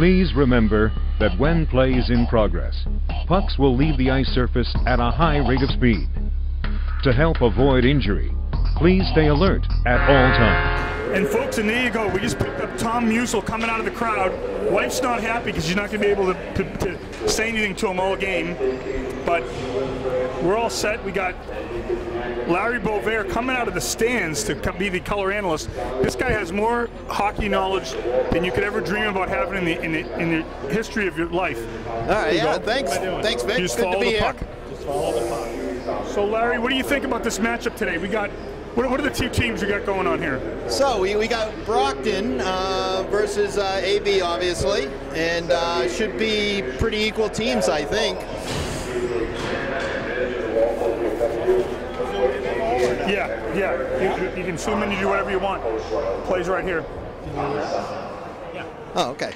Please remember that when play is in progress, pucks will leave the ice surface at a high rate of speed. To help avoid injury, please stay alert at all times. And folks, and there you go. We just picked up Tom Musel coming out of the crowd. Wife's not happy because she's not going to be able to, to, to say anything to him all game. But we're all set. We got Larry Bovair coming out of the stands to be the color analyst. This guy has more hockey knowledge than you could ever dream about having in the in the, in the history of your life. All right, yeah, go. thanks, thanks, Vic. You just Good follow to be the here. puck. Just follow the puck. So, Larry, what do you think about this matchup today? We got what, what, are the two teams we got going on here? So we, we got Brockton uh, versus uh, AB, obviously, and uh, should be pretty equal teams, I think. Yeah, yeah. You, you can zoom in, you do whatever you want. Plays right here. Oh, okay.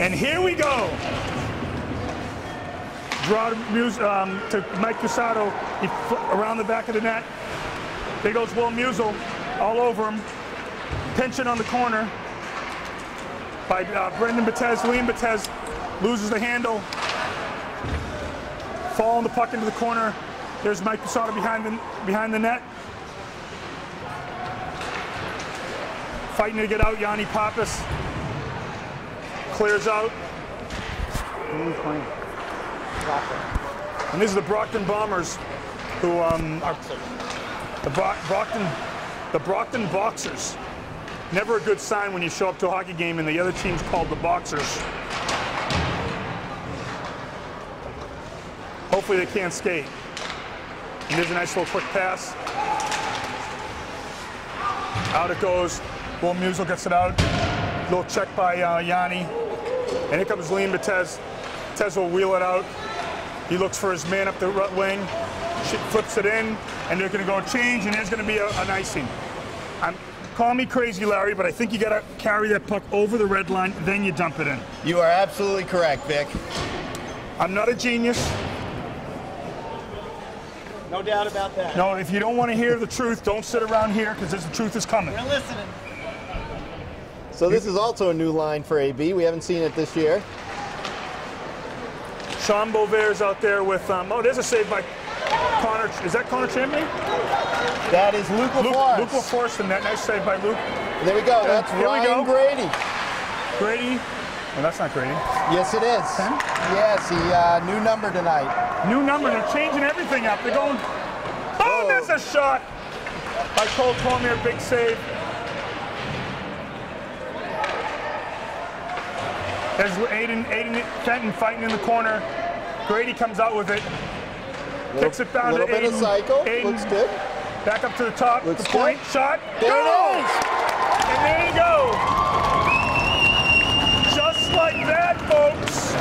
And here we go. Draw um, to Mike Cusato around the back of the net. There goes Will Musel all over him. Tension on the corner by uh, Brendan Betez. Liam Betez loses the handle. Falling the puck into the corner. There's Mike Cusato behind the, behind the net. Fighting to get out, Yanni Pappas. Clears out. And these are the Brockton Bombers who um, are the Bro Brockton, the Brockton Boxers. Never a good sign when you show up to a hockey game and the other team's called the Boxers. Hopefully they can't skate. And there's a nice little quick pass. Out it goes. Will Musel gets it out. Little check by uh, Yanni. And here comes Liam Betez. Betez will wheel it out. He looks for his man up the right wing. She flips it in, and they're going to go change, and there's going to be a, an icing. I'm, call me crazy, Larry, but I think you got to carry that puck over the red line, then you dump it in. You are absolutely correct, Vic. I'm not a genius. No doubt about that. No, if you don't want to hear the truth, don't sit around here because the truth is coming. We're listening. So this is also a new line for AB. We haven't seen it this year. Sean Bovair's out there with, um, oh, there's a save by Connor. Is that Connor Chimney? That is Luke LaForce. Luke, Luke LaForce, and that nice save by Luke. There we go. That's Here Ryan we go. Grady. Grady. Well, that's not Grady. Yes, it is. Ten? Yes, he uh, new number tonight. New number. They're changing everything up. They're going. Oh, there's a shot by Cole Cormier. Big save. There's Aiden, Aiden Fenton fighting in the corner. Grady comes out with it. Little, Kicks it down little to bit of cycle. Aiden. Looks good. Back up to the top. Looks the point. good. Shot. There is. And there you go. Just like that, folks.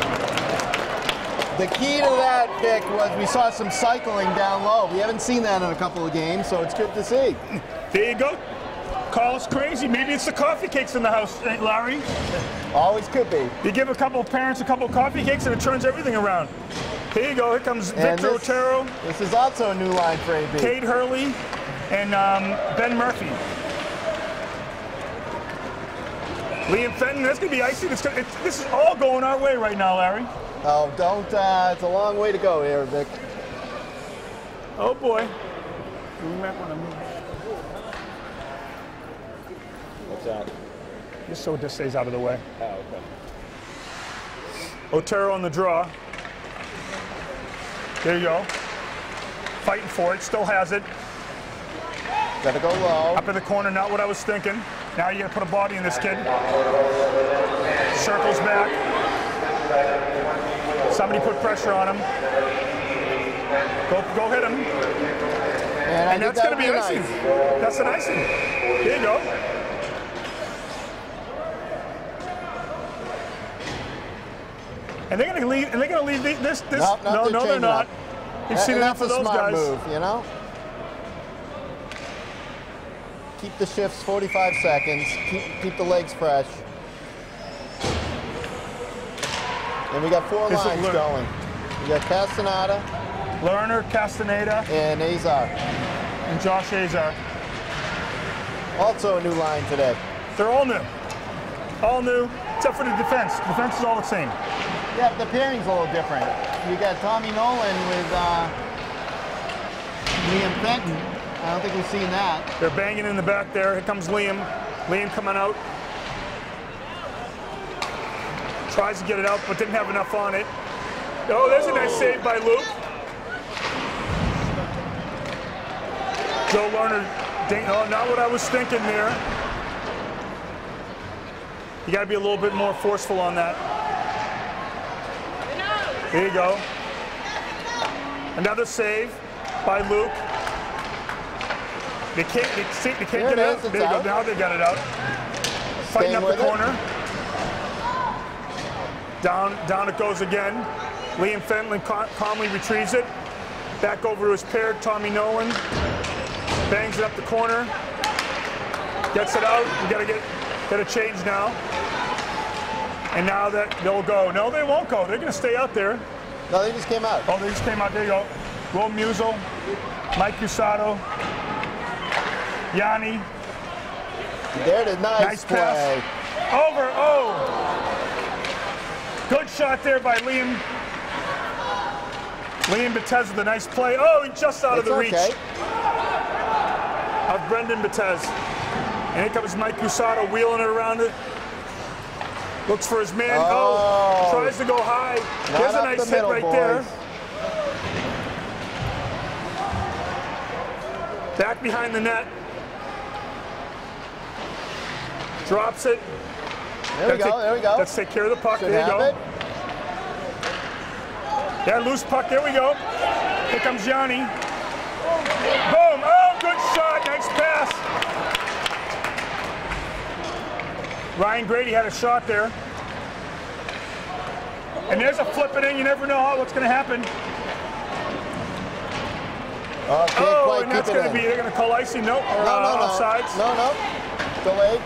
The key to that, Vic, was we saw some cycling down low. We haven't seen that in a couple of games, so it's good to see. There you go. Call us crazy. Maybe it's the coffee cakes in the house, eh, Larry. Always could be. You give a couple of parents a couple of coffee cakes and it turns everything around. Here you go. Here comes And Victor this- Otero, This is also a new line for AB. Cade Hurley, and um, Ben Murphy. Liam Fenton, that's going to be icy. It's gonna, it, this is all going our way right now, Larry. Oh, don't. Uh, it's a long way to go here, Vic. Oh, boy. You might want to move. What's that? Just so this stays out of the way. Oh, okay. Otero on the draw. There you go. Fighting for it. Still has it. Gotta go low. Up in the corner, not what I was thinking. Now you gotta put a body in this kid. Circles back. Somebody put pressure on him. Go, go hit him. And, And that's gonna that'll be icing. nice. That's an icing. There you go. And they're gonna leave. And they're gonna leave the- this. This. Nope, no, they're no, they're not. You've seen enough that's of a those smart guys. move, you know? Keep the shifts 45 seconds. Keep, keep the legs fresh. And we got four This lines going. We got Castaneda Lerner, Castaneda, and Azar. and Josh Azar. Also a new line today. They're all new. All new. except for the defense. Defense is all the same. Yeah, the pairing's a little different. You got Tommy Nolan with uh, Liam Fenton. I don't think we've seen that. They're banging in the back there. Here comes Liam. Liam coming out. Tries to get it out, but didn't have enough on it. Oh, there's a nice save by Luke. Joe Lerner, oh, not what I was thinking there. You got to be a little bit more forceful on that. There you go. Another save by Luke. They can't, they, see, they can't get it it out. There you go. Now they got it out. Fighting Staying up the with it. corner. Down, down it goes again. Liam Fenton calmly retrieves it. Back over to his pair, Tommy Nolan. Bangs it up the corner. Gets it out. We gotta get, get a change now. And now that they'll go. No, they won't go. They're gonna stay out there. No, they just came out. Oh, they just came out. There you go. Will Musel, Mike Cusato, Yanni. There it is. Nice, Nice play. pass. Over. Oh. Good shot there by Liam. Liam Betez with a nice play. Oh, he just out It's of the reach of Brendan Betez. And here comes Mike Cusato wheeling it around it. Looks for his man. Oh, Oh. tries to go high. There's a nice the hit middle, right boys. there. Back behind the net. Drops it. There we go. There we go. Let's take care of the puck. Should there you have go. it. Yeah, loose puck. There we go. Here comes. Boom. Oh, good shot. Nice pass. Ryan Grady had a shot there. And there's a flip it in. You never know what's going to happen. Oh, Oh, and that's going to be, they're going to call icing. Nope. Or, no, no, uh, no. offsides. No, no. Delayed.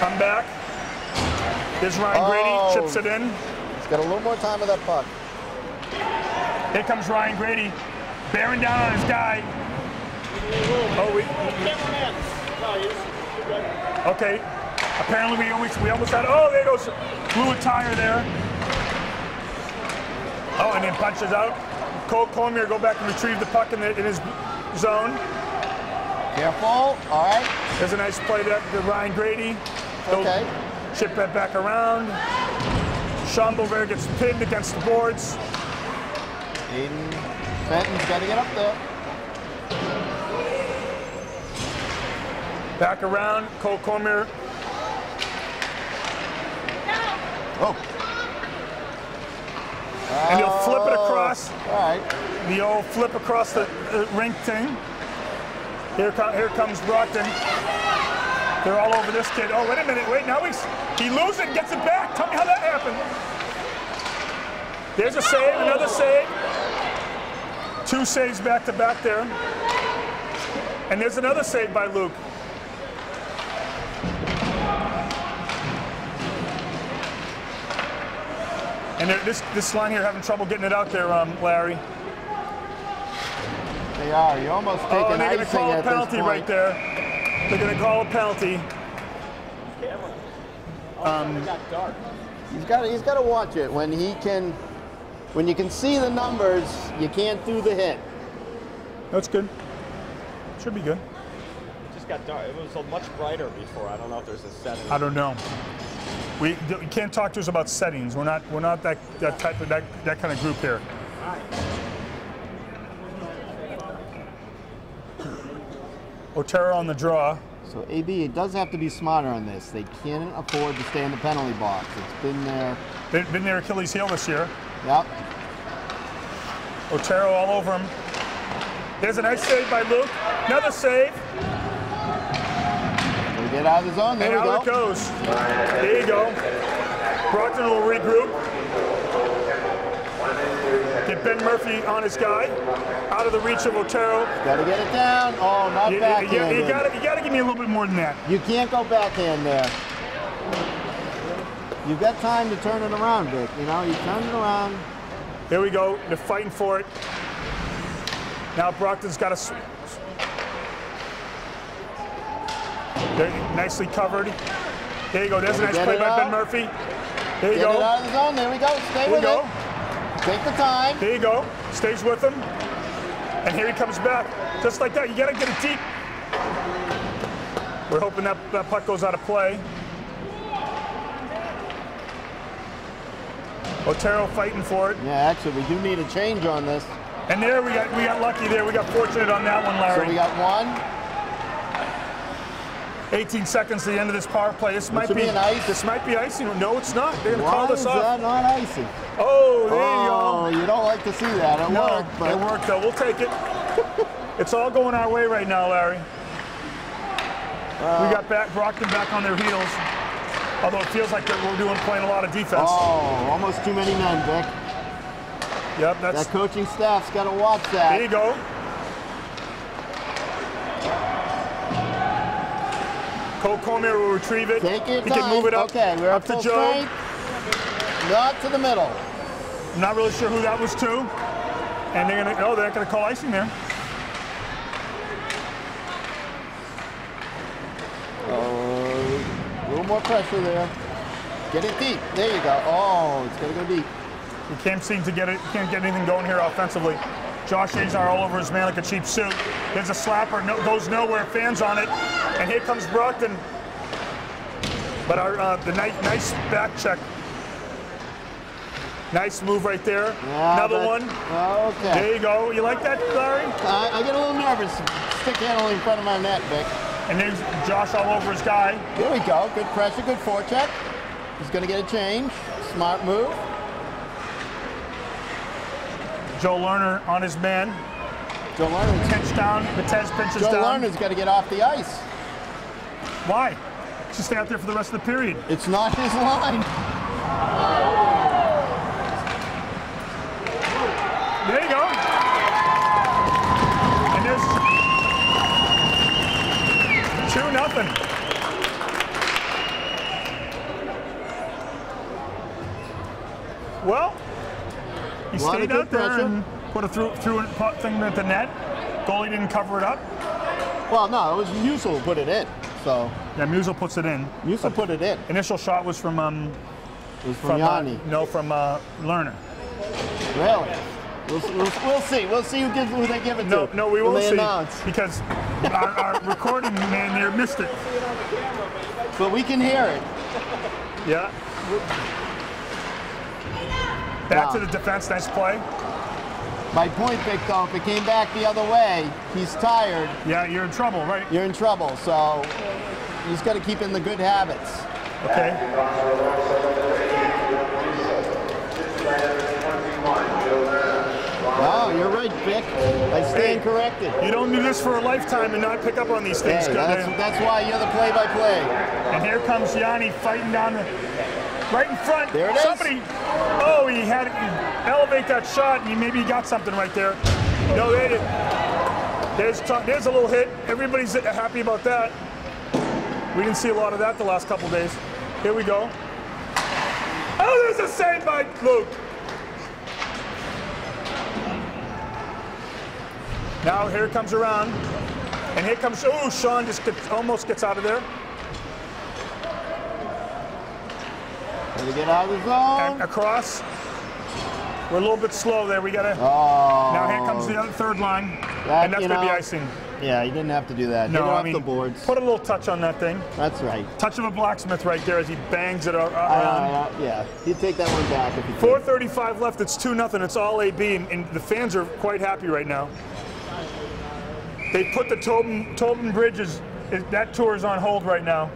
Come back. Here's Ryan Oh. Grady. Chips it in. He's got a little more time with that puck. Here comes Ryan Grady. Bearing down on his guy. Oh, we. Okay. Apparently we almost we almost had. Oh, there goes blew a tire there. Oh, and then punches out. Cole Cormier go back and retrieve the puck in, the, in his zone. Careful. All right. There's a nice play there to Ryan Grady. He'll Okay. Chip that back around. Sean Beauvais gets pinned against the boards. Aiden Fenton's got to get up there. Back around. Cole Cormier. Oh. And he'll flip it across. All right. The old flip across the uh, rink thing. Here, co- here comes Brockton. They're all over this kid. Oh, wait a minute. Wait, now he's he loses it, gets it back. Tell me how that happened. There's a save, another save. Two saves back to back there. And there's another save by Luke. And this this line here having trouble getting it out there, um, Larry. They are. You're almost Oh, taking and they're going to call a penalty right there. They're going to call a penalty. He's got. He's got to watch it when he can. When you can see the numbers, you can't do the hit. That's good. Should be good. It just got dark. It was much brighter before. I don't know if there's a setting. I don't know. We, you can't talk to us about settings. We're not we're not that, that type of that, that kind of group here. Otero on the draw. So AB, it does have to be smarter on this. They can't afford to stay in the penalty box. It's been there. They've been their Achilles heel this year. Yep. Otero all over him. There's a nice save by Luke. Another save. Get out of the zone. There And we out go. it goes. There you go. Brockton will regroup. Get Ben Murphy on his guy. Out of the reach of Otero. Got to get it down. Oh, not You, backhand. you gotta, you gotta give me a little bit more than that. You can't go backhand there. You've got time to turn it around, Vic. You know, you turn it around. There we go. They're fighting for it. Now Brockton's got a. They're nicely covered. There you go. There's a nice play by Ben. Murphy. There you Get it go. out of the zone. There we go. Stay There you with go. it. Take the time. There you go. Stays with him. And here he comes back. Just like that. You got to get it deep. We're hoping that, that puck goes out of play. Otero fighting for it. Yeah, actually, we do need a change on this. And there we got we got lucky there. We got fortunate on that one, Larry. So we got one. 18 seconds to the end of this power play. This might be, be. This might be icing. No, it's not. They're gonna Why call is this off. that not icing? Oh, there Oh, you go. you don't like to see that. It No, worked, but it worked though. We'll take it. it's all going our way right now, Larry. we uh, got back Brockton back on their heels. Although it feels like we're doing playing a lot of defense. Oh, almost too many men, Vic. Yep, that's That coaching staff's got to watch that. there you go. Cole Cormier will retrieve it. Take your he time. can move it up, okay, we're up up to Joe. Not to the middle. I'm not really sure who that was to. And they're gonna oh they're not gonna call icing there. Oh, a little more pressure there. Get it deep. There you go. Oh, it's gonna go deep. We can't seem to get it, can't get anything going here offensively. Josh Azar all over his man like a cheap suit. There's a slapper, no, goes nowhere, fans on it. And here comes Brockton. But our, uh, the nice, nice back check. Nice move right there. Yeah, Another but- one. Okay. There you go. You like that, Larry? I, I get a little nervous. Stick handle in front of my net, Vic. And there's Josh all over his guy. Here we go. Good pressure, good forecheck. He's going to get a change. Smart move. Joe Lerner on his man. Joe Lerner's, Pinch down. Matez pinches Joe down. Joe Lerner's got to get off the ice. Why? Just stay out there for the rest of the period. It's not his line. There you go. And there's two nothing. Well, he Lot stayed out there pressure. and put a through through thing at the net. Goalie didn't cover it up. Well, no, it was Musil who put it in. So Yeah, Musil puts it in. Musil put it in. Initial shot was from um It was from, from uh, no from uh, Lerner. Really? We'll, we'll, we'll see. We'll see who gives who they give it No, to. no, we won't see Announce. because our, our recording man there missed it. But we can hear it. Yeah. Back to Wow. the defense. Nice play. My point, Vic, though, if it came back the other way, he's tired. Yeah, you're in trouble, right? You're in trouble. So he's got to keep in the good habits. Okay. Oh, you're right, Vic. I stand Hey. corrected. You don't do this for a lifetime and not pick up on these things. Hey, that's, that's why you're the play-by-play. and here comes Yanni fighting down the right in front. There it is. Somebody. Oh, he had elevate that shot, and he maybe got something right there. No, they did. There's there's a little hit. Everybody's happy about that. We didn't see a lot of that the last couple days. Here we go. Oh, there's a save by Luke. Now here it comes around, and here comes. Oh, Sean just gets, almost gets out of there. Got to get out of the And across. We're a little bit slow there. We gotta. Oh. Now here comes the other third line, That, and that's gonna be icing. Yeah, he didn't have to do that. No, I mean, the boards. put a little touch on that thing. That's right. Touch of a blacksmith right there as he bangs it I, uh, around. I, yeah, he'd take that one back if he 4:35 left. It's two nothing. It's all AB, and, and the fans are quite happy right now. They put the Tobin Tobin Bridges. That tour is on hold right now.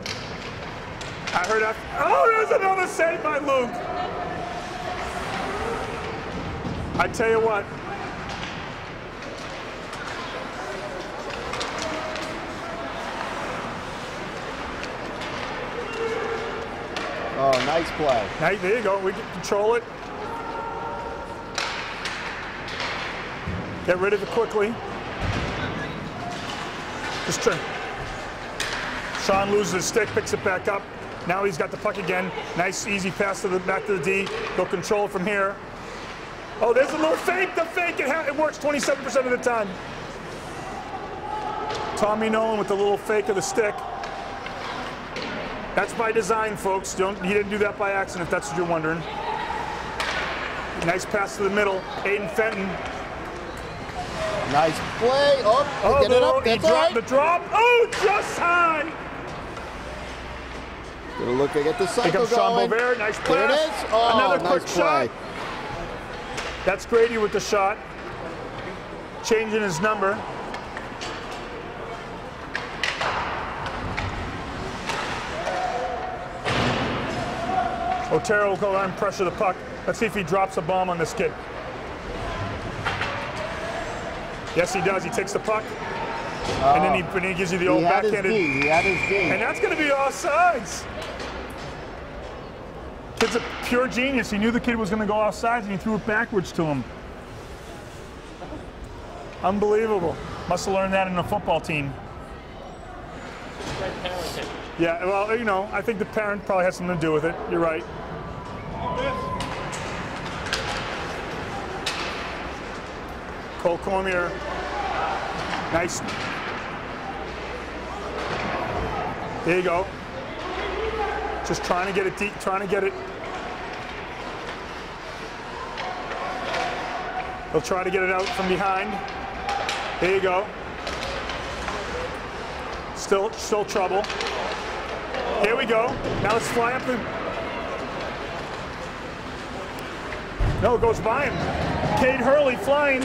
I heard that. Oh, there's another save by Luke. I tell you what. Oh, nice play. Hey, there you go. We can control it. Get rid of it quickly. Just turn. Sean loses his stick, picks it back up. Now he's got the puck again. Nice, easy pass to the back to the D. They'll control from here. Oh, there's a little fake. The fake. It, it works 27% of the time. Tommy Nolan with the little fake of the stick. That's by design, folks. Don't he didn't do that by accident. If that's what you're wondering. Nice pass to the middle. Aiden Fenton. Nice play. Oh, Oh, get it up. That's all dropped right. the drop. Oh, just high. Gonna look at the Here cycle comes Sean going. Nice pass. There it is. Oh, Another nice quick play. shot. That's Grady with the shot. Changing his number. Otero will go on and pressure the puck. Let's see if he drops a bomb on this kid. Yes, he does. He takes the puck, and then he, oh. and he gives you the He old had his. D. He had his D. And that's going to be offsides. Kid's a pure genius. He knew the kid was going to go offsides and he threw it backwards to him. Unbelievable. Must have learned that in a football team. Yeah, well, you know, I think the parent probably has something to do with it. You're right. Cole Cormier. Nice. There you go. Just trying to get it deep, trying to get it. He'll try to get it out from behind. There you go. Still, still trouble. Here we go. Now let's fly up the. No, it goes by him. Cade Hurley flying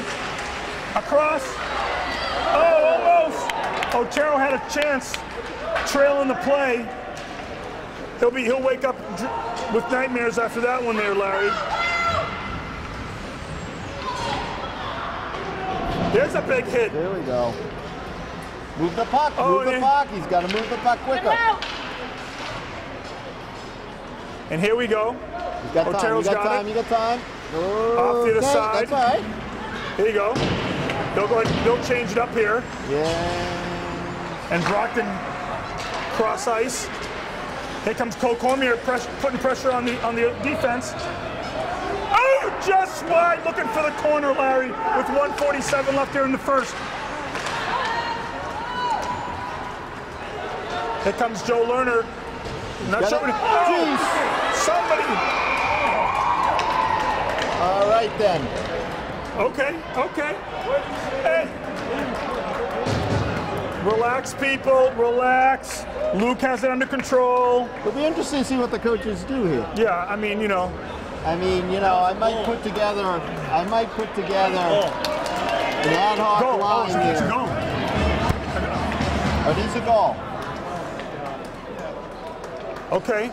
across. Oh, almost. Otero had a chance, trailing the play. He'll be. He'll wake up with nightmares after that one, there, Larry. There's a big hit. There we go. Move the puck. Oh, move the and- puck. He's got to move the puck quicker. And here we go. He's got time. Otero's you got, got time. it. You got time. Off the other Okay, side. That's all right. Here you go. They'll go. ahead- They'll change it up here. Yeah. And Brockton cross ice. Here comes Cole Cormier press, putting pressure on the on the defense. Oh, just wide, looking for the corner, Larry, with 147 left here in the first. Here comes Joe Lerner. Not sure. it. Oh, oh somebody. All right then. Okay, okay. Hey. Relax, people. Relax. Luke has it under control. It'll be interesting to see what the coaches do here. Yeah, I mean, you know, I mean, you know, I might put together, I might put together an ad hoc go. Oh, line it's here. go. It is a goal. Okay.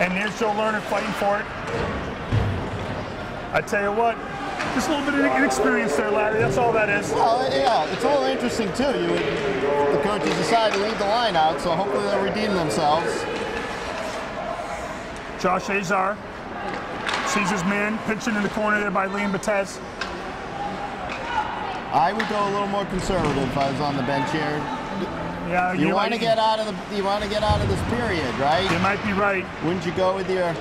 And there's Joe Lerner fighting for it. I tell you what, just a little bit of inexperience there, Larry. That's all that is. Well, yeah, it's a little interesting too. You, the coaches decide to leave the line out, so hopefully they'll redeem themselves. Josh Azar sees his man pinching in the corner there by Liam Batez. I would go a little more conservative if I was on the bench here. Yeah, You want to get out of the, you want to get out of this period, right? You might be right. Wouldn't you go with your?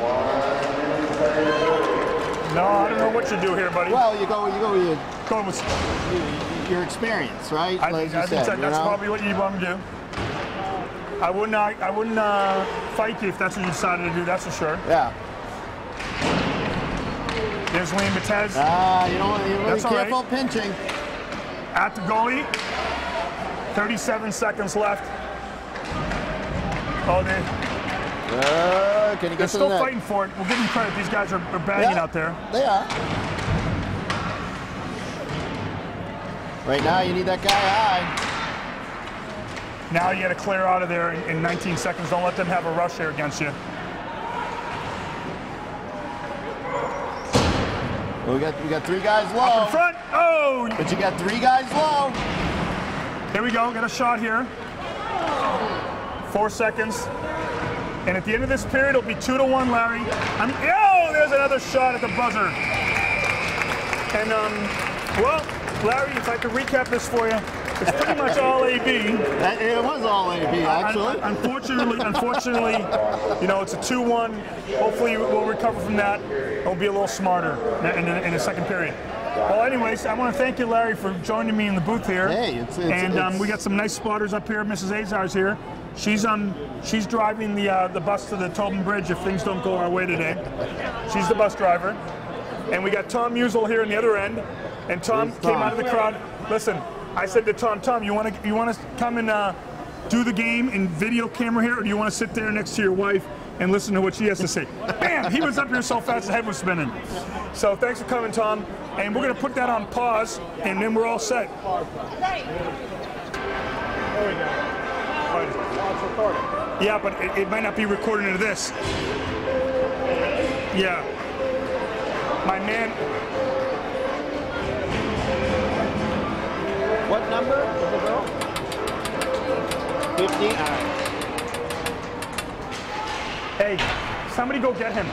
No, I don't know what you do here, buddy. Well, you go, you go with your, Go with, your experience, right? I Like I said, that, that's know? probably what you want to do. I would not. I wouldn't uh, fight you if that's what you decided to do. That's for sure. Yeah. There's Liam Batez Ah, you don't. You That's to right. careful pinching. at the goalie. 37 seconds left. Oh, they, Uh, can they're get the still fighting for it. We'll give them credit. These guys are, are banging Yeah. out there. They are. Right now, you need that guy high. Now you got to clear out of there in, in 19 seconds. Don't let them have a rush here against you. We got we got three guys Up low, in front. Oh, but you got three guys low. Here we go. Got a shot here. Four seconds. And at the end of this period, it'll be two to one, Larry. I'm, oh, there's another shot at the buzzer. And, um, well, Larry, if I could recap this for you, it's pretty much all AB. It was all AB actually. Un- unfortunately, unfortunately, you know, it's a 2-1. Hopefully we'll recover from that. We'll be a little smarter in the, in the second period. Well, anyways, I want to thank you, Larry, for joining me in the booth here. Hey, it's- it's- and um, it's- we got some nice spotters up here. Mrs. Azar's here. She's um she's driving the uh, the bus to the Tobin Bridge if things don't go our way today. She's the bus driver. And we got Tom Musial here in the other end. And Tom came Tom. out of the crowd. Listen, I said to Tom, Tom, you want to you want to come and uh, do the game in video camera here, or do you want to sit there next to your wife and listen to what she has to say? Bam! He was up here so fast, his head was spinning. So thanks for coming, Tom. And we're gonna put that on pause, and then we're all set. There we go. Yeah, but it, it might not be recording into this. Yeah. My man, What number is the girl? 50? hey, somebody go get him.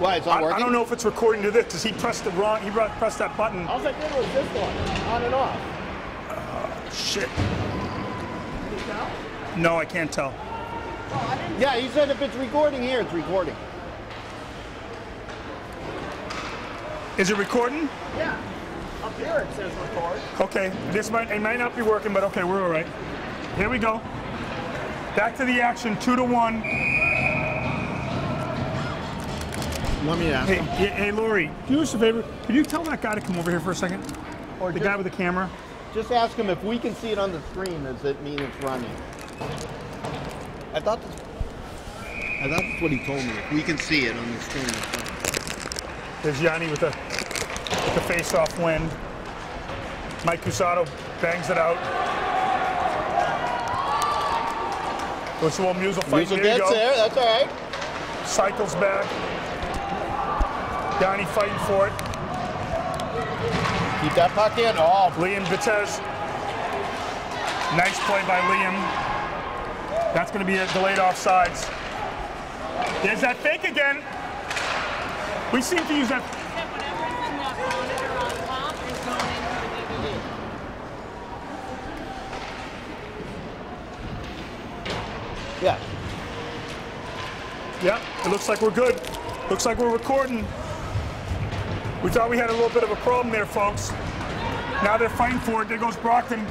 Why, it's I, not working? I don't know if it's recording to this because he pressed the wrong. He pressed that button. All I did was this one, on and off. Oh, shit. No, I can't tell. Yeah, he said if it's recording here, it's recording. Is it recording? Yeah. Up here it says record. Okay, this might it might not be working, but okay, we're all right. Here we go. Back to the action, two to one. Let me ask Hey, hey, hey Lori, do us a favor. Could you tell that guy to come over here for a second? Or The just, guy with the camera. just ask him if we can see it on the screen, does it mean it's running? I thought that's, I thought that's what he told me. We can see it on the screen. There's Yanni with the with the face-off win. Mike Cusato bangs it out. Goes to a Musial fight. Musial There gets there, that's all right. Cycles back. Yanni fighting for it. Keep that puck in. Oh, Liam Vitez. Nice play by Liam. That's going to be a delayed offsides. There's that fake again. We seem to use that. Except whatever's in that monitor on top is going into the DVD. yeah. Yep, it looks like we're good. Looks like we're recording. We thought we had a little bit of a problem there, folks. Now they're fighting for it. There goes Brockton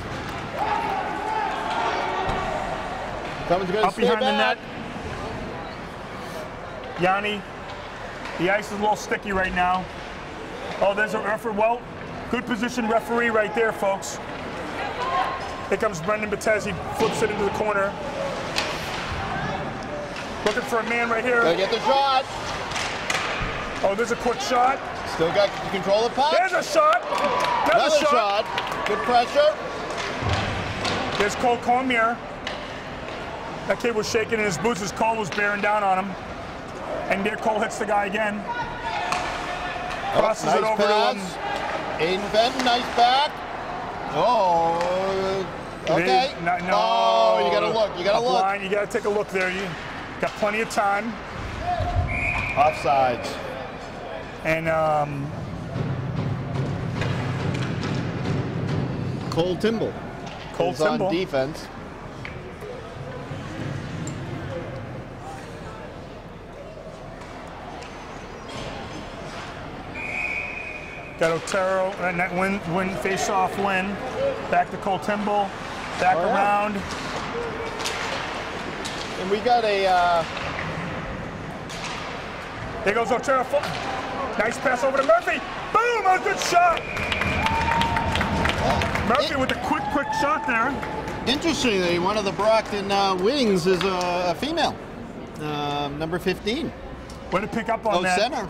Someone's going to up behind the net. Yanni, the ice is a little sticky right now. Oh, there's a referee. Well, good position referee right there, folks. Here comes Brendan Betez. He flips it into the corner. Looking for a man right Gotta get the shot. Oh, there's a quick shot. Still got control of the puck. There's a shot. Another, Another shot. shot. Good pressure. There's Cole Cormier. That kid was shaking in his boots His Cole was bearing down on him. And there Cole hits the guy again. Crosses nice it over to him. pass. Aiden Fenton, nice back. Oh, okay. No, no. Oh, you gotta look. You gotta A look. Blind. You gotta take a look there. You got plenty of time. Offsides. And um, Cole Timble. Cole is on defense. Got Otero, and that win, win face-off win. Back to Cole Timble. Back yeah. around. And we got a uh, There goes Otero. Nice pass over to Murphy. Boom! A good shot. Murphy it- with a quick, quick shot there. interestingly, one of the Brockton uh, wings is a, a female. Um, number 15. Way to pick up on Oh, that. center.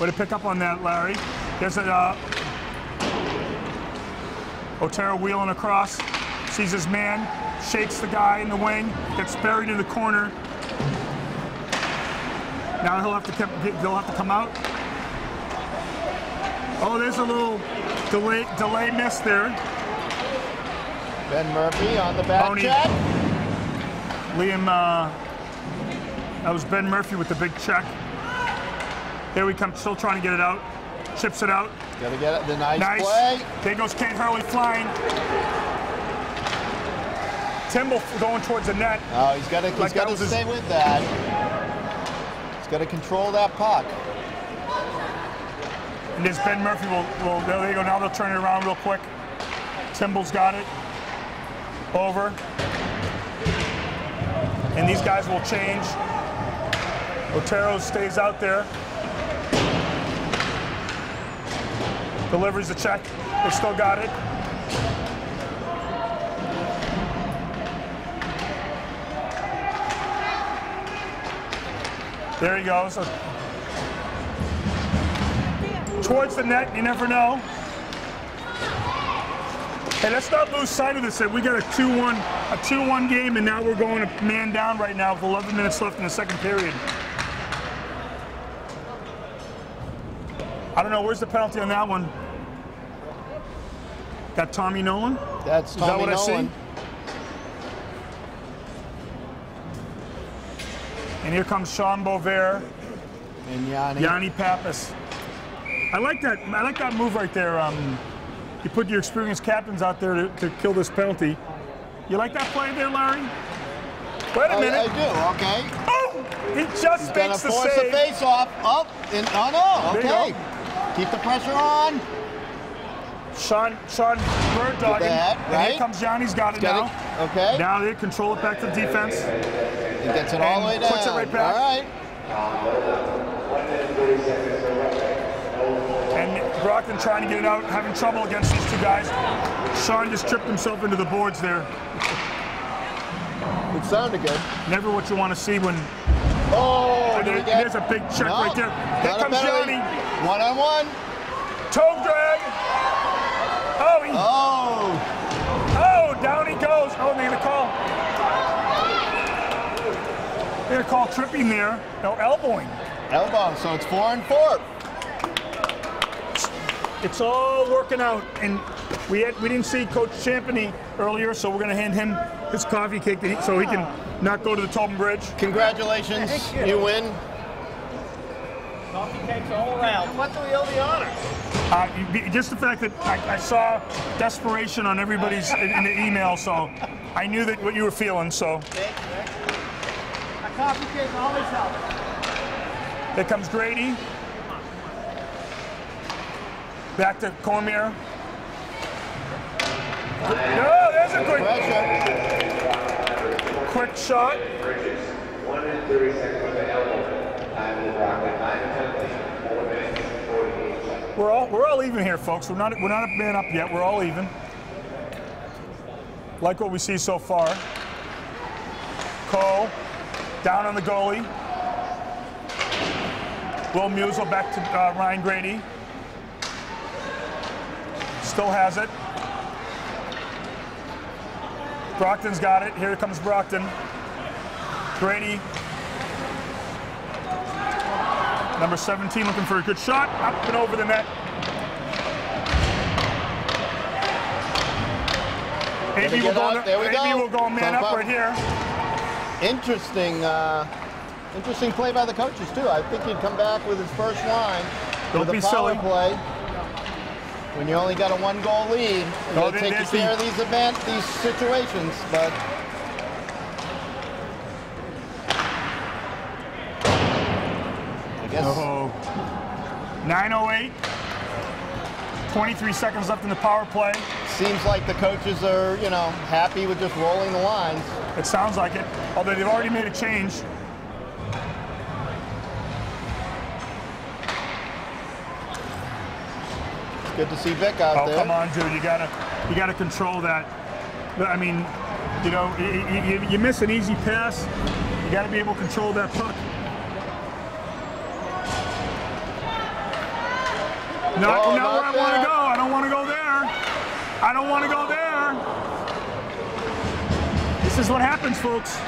Way to pick up on that, Larry. There's a uh, Otero wheeling across, sees his man, shakes the guy in the wing, gets buried in the corner. Now he'll have to come, they'll have to come out. Oh, there's a little delay delay miss there. Ben Murphy on the back Boney. check. Liam, uh, that was Ben Murphy with the big check. Here we come, still trying to get it out. Chips it out. Gotta get it. The nice, Nice. play. There goes Cade Hurley flying. Timble going towards the net. Oh, he's got to Like he's got to was his- stay with that. He's got to control that puck. And this Ben Murphy will, will there you go. Now they'll turn it around real quick. Timble's got it. Over. And these guys will change. Otero stays out there. Delivers the check. They still got it. There he goes. Towards the net, you never know. Hey, let's not lose sight of this. We got a 2-1, a 2-1 game, and now we're going a man down right now with 11 minutes left in the second period. Don't know. Where's the penalty on that one? Got Tommy Nolan? That's Is Tommy that what I Nolan. see? And here comes Sean Bover, And Yanni. Yanni Pappas. I like that. I like that move right there. Um, you put your experienced captains out there to, to kill this penalty. You like that play there, Larry? Wait a I, I minute. I do. Okay. Oh, he just Gonna makes the force save. the face off. Oh, and, oh no. Okay. Keep the pressure on. Sean, Sean bird dogging. that, And right? here comes Johnny's got it Get now. it. Okay. Now they control it back to defense. He gets it all the way and down. puts it right back. All right. And Brockton trying to get it out, having trouble against these two guys. Sean just tripped himself into the boards there. It sounded good. Never what you want to see when Oh, there- there's a big check No, right there. Here comes. Johnny. One on one. toe drag. Oh, he, Oh, oh, down he goes. Oh, they're gonna call. They're gonna call tripping there. No elbowing. elbow. So it's four and four. It's all working out, and we had, we didn't see Coach Champany earlier, so we're gonna hand him his coffee cake that he, so he can not go to the Tobin Bridge. Congratulations. You win. Coffee cakes all around. What do we owe the honor? Uh, just the fact that I, I saw desperation on everybody's in, in the email, so I knew that what you were feeling. So A coffee cake always helps. there comes Grady. Back to Cormier. No, there's a quick, Pressure. quick shot. We're all we're all even here, folks. We're not we're not a man up yet. We're all even. Like what we see so far. Cole down on the goalie. Will Musel back to uh, Ryan Grady. Still has it. Brockton's got it. Here comes Brockton. Grady. Number 17 looking for a good shot. Up and over the net. AB will go. There we go. will go man up right here. Interesting. Uh, interesting play by the coaches too. I think he'd come back with his first line Don't with be silly. play. When you only got a one-goal lead, you take there's care of these events, these situations. But I guess Oh. 908. 23 seconds left in the power play. seems like the coaches are, you know, happy with just rolling the lines. It sounds like it. Although they've already made a change. Good to see Vic out Oh there. come on, dude! You gotta, you gotta control that. I mean, you know, you, you, you miss an easy pass. You gotta be able to control that puck. Not, Oh, not not where I want to go. I don't want to go there. I don't want to go there. This is what happens, folks.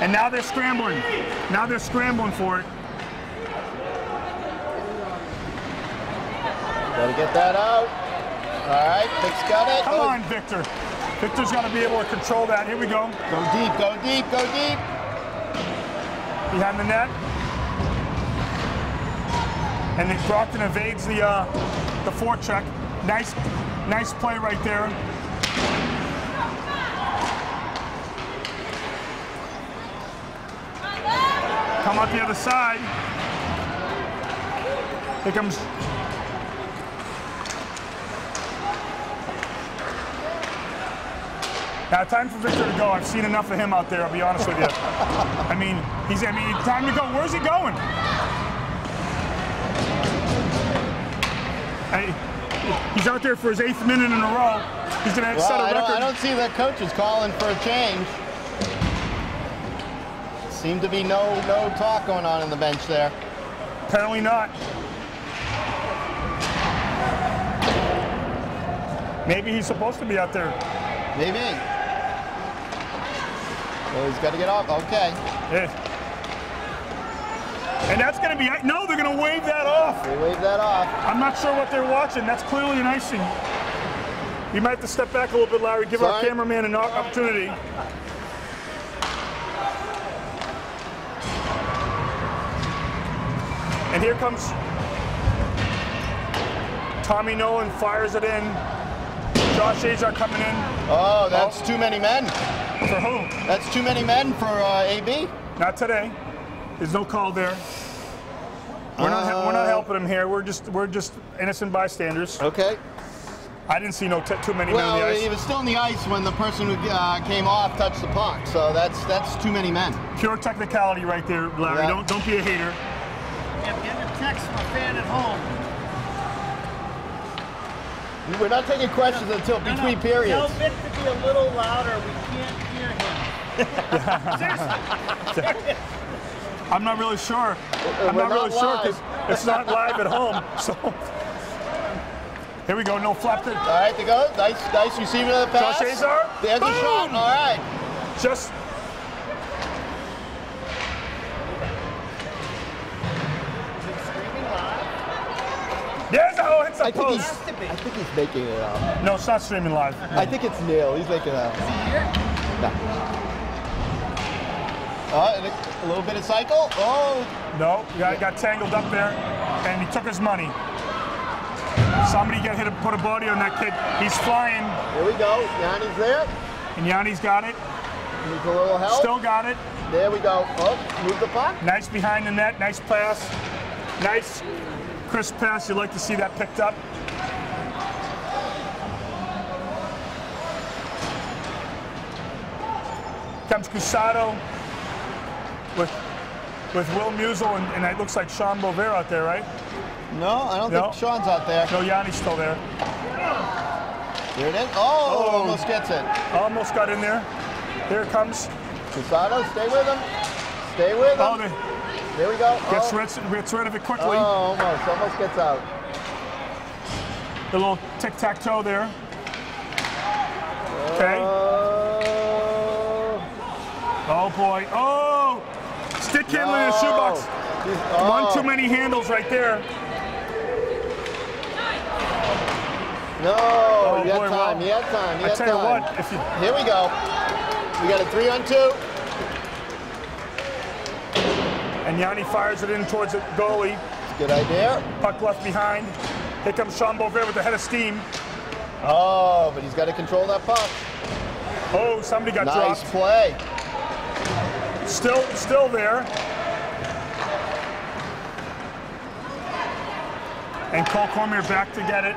And now they're scrambling. Now they're scrambling for it. Gotta get that out. All right, Vic's got it. Come Oh, on, Victor. Victor's got to be able to control that. Here we go. Go deep, go deep, go deep. Behind the net. And then Brockton evades the uh, the forecheck. Nice, nice play right there. Come out the other side. Here comes. Now, time for Victor to go. I've seen enough of him out there. I'll be honest with you. I mean, he's. I mean, time to go. Where's he going? Hey, he's out there for his eighth minute in a row. He's gonna Well, set a I don't, record. I don't see that coach is calling for a change. Seemed to be no no talk going on in the bench there. Apparently not. Maybe he's supposed to be out there. Maybe. Well, he's got to get off. Okay. Yeah. And that's going to be, no, they're going to wave that off. They wave that off. I'm not sure what they're watching. That's clearly an icing. You might have to step back a little bit, Larry. Give our cameraman an op- opportunity. And here comes Tommy Nolan, fires it in. Josh Azar coming in. Oh, that's too many men. For who? That's too many men for uh, AB. Not today. There's no call there. We're not, we're not Uh, helping him here. We're just we're just innocent bystanders. Okay. I didn't see no t- too many men on the Well, ice. he was still in the ice when the person who uh, came off touched the puck, so that's that's too many men. Pure technicality right there, Larry. Yeah. Don't don't be a hater. I'm getting a text from a fan at home. We're not taking questions until No, between no, periods. Tell Vic to be a little louder. We can't hear him. Seriously. I'm not really sure. I'm we're not really not sure because it's not live at home. So here we go. No flap. All right, to go. Nice, nice receiver of the pass. Josh Azar. There's a Boom! shot. All right. Just there's oh, it's a I think, he's. I think he's making it up. No, it's not streaming live. I think it's Neil. He's making it up. No. Uh, and a, a little bit of cycle. Oh, No, guy got tangled up there, and he took his money. Somebody get hit, and put a body on that kid. He's flying, here we go. Yanni's there. and Yanni's got it. Needs a little help. Still got it. There we go. Oh, move the puck. Nice behind the net. Nice pass. Nice crisp pass. You'd like to see that picked up. Comes Cusato with with Will Musel, and, and it looks like Sean Bover out there, right? No, I don't No. think Sean's out there. No, Yanni's still there. Here it is. Oh, Oh. almost gets it. Almost got in there. Here it comes. Cusato, stay with him. Stay with oh, him. Oh, there we go. gets, oh. rid, gets rid of it quickly. Oh, almost. Almost gets out. The little tic tac toe there. Okay. Oh. Oh boy. Oh! Stick handling in the shoebox. He's- One oh. too many handles right there. No, oh, he had boy, time. well, he had time. He I had tell you time. what, if you Here we go. We got a three on two. And Yanni fires it in towards the goalie, Good idea. puck left behind. Here comes Sean Bover with the head of steam. Oh, but he's got to control that puck. Oh, somebody got Nice dropped. play. Still, still there. And Cole Cormier back to get it.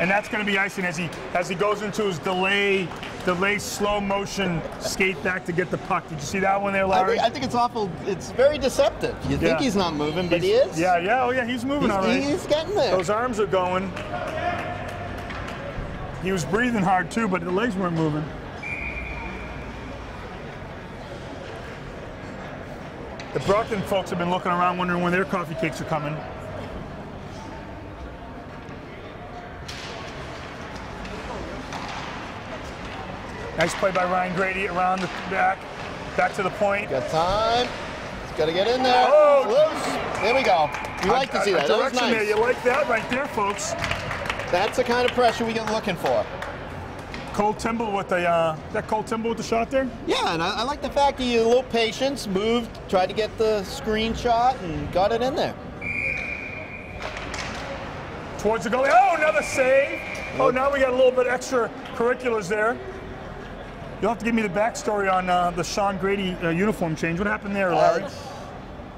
And that's going to be icing as he as he goes into his delay, delay slow motion skate back to get the puck. Did you see that one there, I Larry? think, I think it's awful. It's very deceptive. You think he's not moving, but he is. Yeah, yeah, oh yeah, he's moving He's, all right. he's getting there. Those arms are going. He was breathing hard too, but the legs weren't moving. The Brockton folks have been looking around wondering when their coffee cakes are coming. Nice play by Ryan Grady around the back, back to the point. Got time. He's got to get in there. Oh. Loose. There we go. You like to see that. That was Direction there, you like that right there, folks. That's the kind of pressure we get looking for. Cole Trimble with the uh, that Cole Trimble with the shot there. Yeah, and I, I like the fact that you had a little patience, moved, tried to get the screenshot, and got it in there. towards the goalie. Oh, another save. Oh, now we got a little bit extra curriculars there. You'll have to give me the backstory on uh, the Sean Grady uh, uniform change. What happened there, Larry? Uh,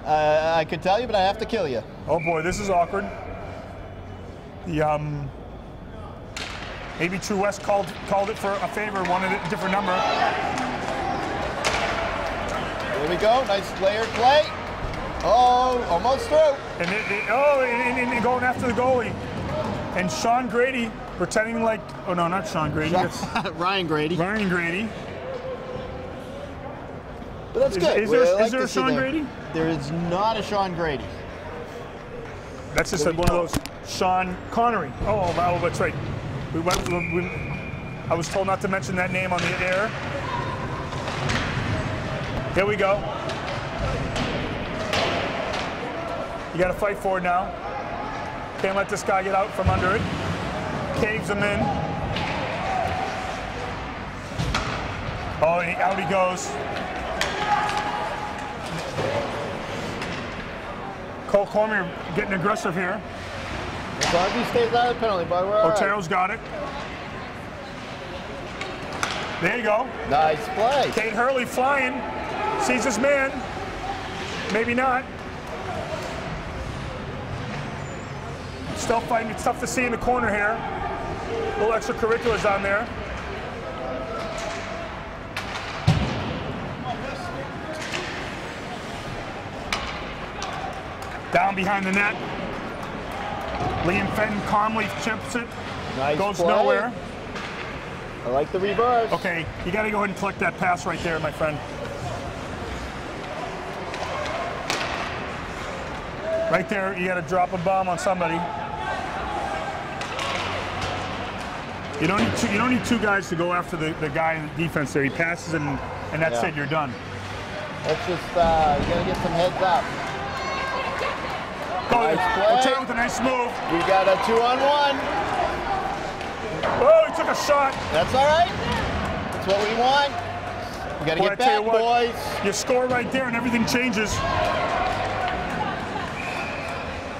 Uh, I could tell you, but I have to kill you. Oh boy, this is awkward. The um, maybe True West called called it for a favor, wanted a different number. Here we go. Nice layered play. Oh, almost through. And it, it- oh, and, and- and going after the goalie. And Sean Grady pretending like oh no, not Sean Grady. Ryan Grady. Ryan Grady. But that's Is- good. is We there- is like there a Sean. Grady? There is not a Sean Grady. That's just like one of those Sean Connery. Oh, wow, that's right. We went. We, I was told not to mention that name on the air. Here we go. You got to fight for it now. Can't let this guy get out from under it. Caves him in. Oh, he- out he goes. Cole Cormier getting aggressive here. As long as he stays out of the penalty, but we're all right. Otero's got it. There you go. Nice play. Cade Hurley flying. Sees his man. Maybe not. Still fighting. It's tough to see in the corner here. Little extracurriculars on there. Down behind the net. Liam Fenton calmly chips it. Nice Goes play. nowhere. I like the reverse. Okay, you got to go ahead and collect that pass right there, my friend. Right there, you got to drop a bomb on somebody. You don't need two, you don't need two guys to go after the, the guy in the defense there. He passes and and that's Yeah. it. You're done. Let's just, uh, you gotta get some heads up. Go Nice play. With a nice move. We got a two on one. Oh, he took a shot. That's all right. That's what we want. We gotta get back, you what, boys. You score right there and everything changes.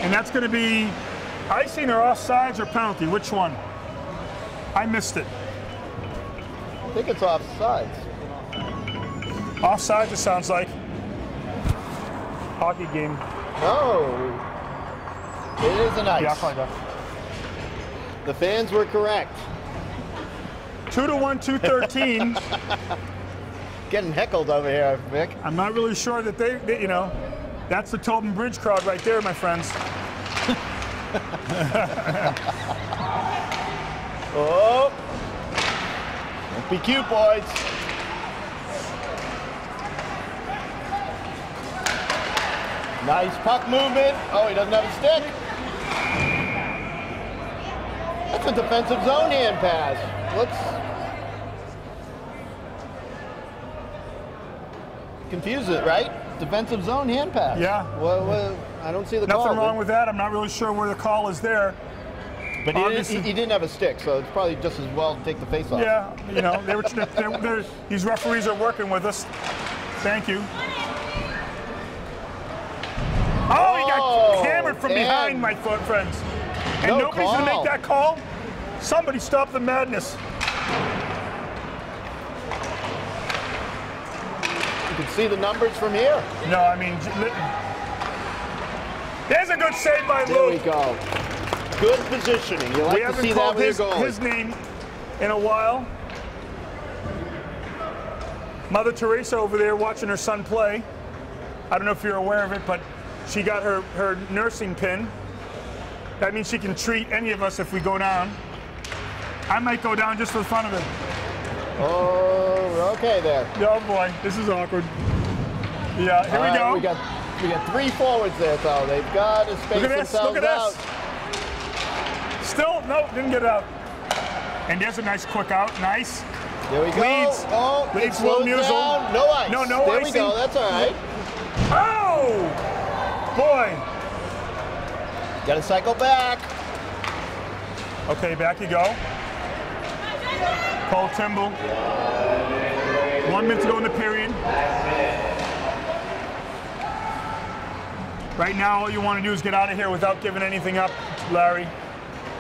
And that's going to be icing or offsides or penalty. Which one? I missed it. I think it's offsides. Offsides, it sounds like. Hockey game. No. It is an ice. Yeah, find out. The fans were correct. Two to one, two thirteen. Getting heckled over here, Vic. I'm not really sure that they, they- you know, that's the Tobin Bridge crowd right there, my friends. Oh. Don't be cute, boys. Nice puck movement. Oh, he doesn't have a stick. That's a defensive zone hand pass. Let's confuse it, right? Defensive zone hand pass. Yeah. Well, well I don't see the call. Nothing wrong with that. I'm not really sure where the call is there. But he didn't, he, he didn't have a stick, so it's probably just as well to take the face off. Yeah, you know, they were, they're, they're, these referees are working with us. Thank you. Oh, he got Oh, hammered from behind, my foot friends. And No nobody's gonna make that call. Somebody stop the madness. You can see the numbers from here. No, I mean, there's a good save by There we go. Good positioning. You we to haven't see called his, his name in a while. Mother Teresa over there watching her son play. I don't know if you're aware of it, but she got her, her nursing pin. That means she can treat any of us if we go down. I might go down just for the fun of it. Oh, okay there. Oh boy, this is awkward. Yeah, here we go. We got we got three forwards there, so they've got to space Look at this, themselves look at out. this. Still, no, didn't get it out. And there's a nice quick out. Nice. There we go. Leads. Oh, Leads slows Will No ice. No, no There we go. That's all right. Oh! Boy. Got to cycle back. Okay, back you go. Cole Trimble. One minute to go in the period. Right now, all you want to do is get out of here without giving anything up, Larry.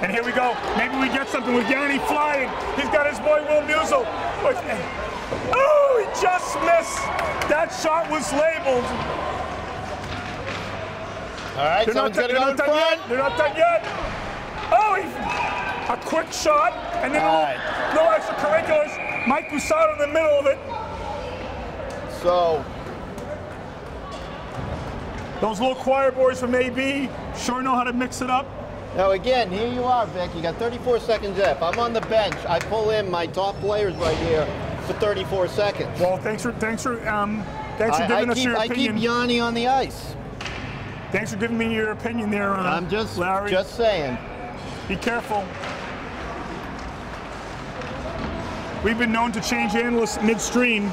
And here we go. Maybe we get something with Yanni flying. He's got his boy Will Musel. Oh, he just missed. That shot was labeled. All right, They're not, they're not done front. yet. They're not done yet. Oh, he, a quick shot, and then right. no extracurriculars. Mike Cusato in the middle of it. So, Those little choir boys from AB sure know how to mix it up. Now again, here you are, Vic. You got 34 seconds left. I'm on the bench. I pull in my top players right here for 34 seconds. Well, thanks for thanks for um, thanks for I, giving I us keep, your opinion. I keep. Yanni on the ice. thanks for giving me your opinion there, uh, I'm just, Larry. just saying. Be careful. We've been known to change analysts midstream.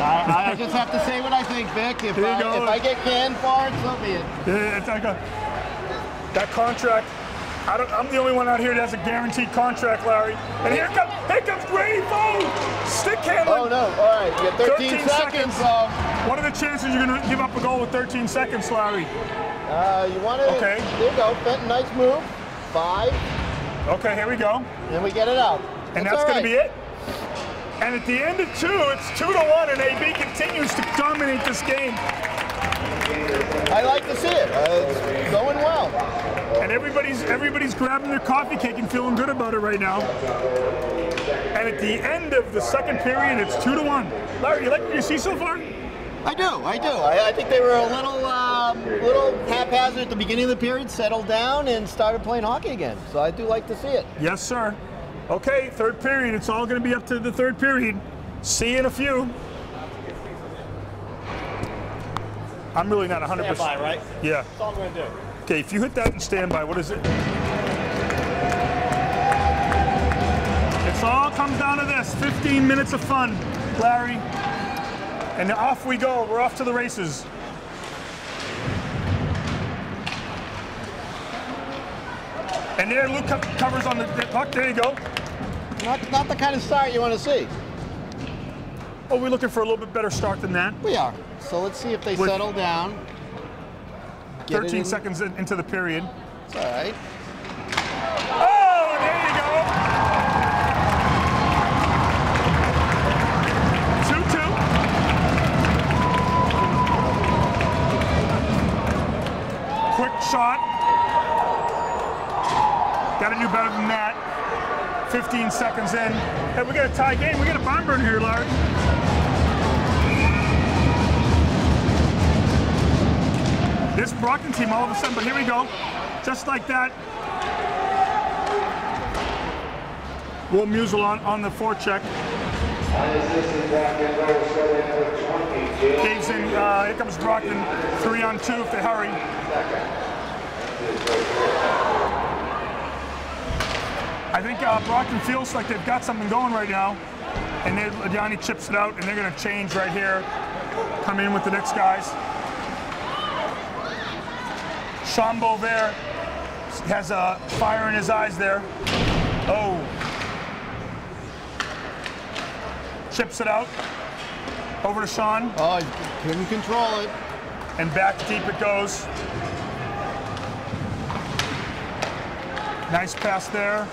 I, I just have to say what I think, Vic. If, I, if I get canned for it, so be it. Yeah, it's like a, that contract. I I'm the only one out here that has a guaranteed contract, Larry. And here comes here comes Grady Bow, stick handling. Oh no! All right, you got 13, 13 seconds. seconds. So, What are the chances you're going to give up a goal with 13 seconds, Larry? uh, you want to? Okay. There you go. Fenton, nice move. Five, Okay, here we go. and we get it out. And That's that's all going to be it. And at the end of two, it's two to one, and AB continues to dominate this game. I like to see it. Uh, it's going well. And everybody's everybody's grabbing their coffee cake and feeling good about it right now. And at the end of the second period, it's two to one. Larry, you like what you see so far? I do. I do. I, I think they were a little, um, little haphazard at the beginning of the period, settled down, and started playing hockey again. So I do like to see it. Yes, sir. Okay, third period. It's all going to be up to the third period. See you in a few. I'm really not 100%. Stand by, right? Yeah. That's all I'm gonna do. Okay, if you hit that and stand by, what is it? It's all comes down to this 15 minutes of fun, Larry. And off we go. We're off to the races. And there, Luke co- covers on the puck. There you go. Not, not the kind of start you want to see. Oh, we're looking for a little bit better start than that. We are. So let's see if they With- settle down. Get 13 in. seconds in- into the period. It's all right. Oh, there you go. 2-2. Quick shot. Got to do better than that. 15 seconds in. Hey, we got a tie game. We got a barn burner here, Larry. This Brockton team all of a sudden, but here we go. Just like that. Will Musel on, on the forecheck. Caves in, uh, here comes Brockton. Three on two if they hurry. I think uh, Brockton feels like they've got something going right now. And Johnny chips it out, and they're going to change right here. Come in with the next guys. Sean Beauvert has a fire in his eyes there. Oh. Chips it out. Over to Sean, Oh, you couldn't control it. and back deep it goes. Nice pass there.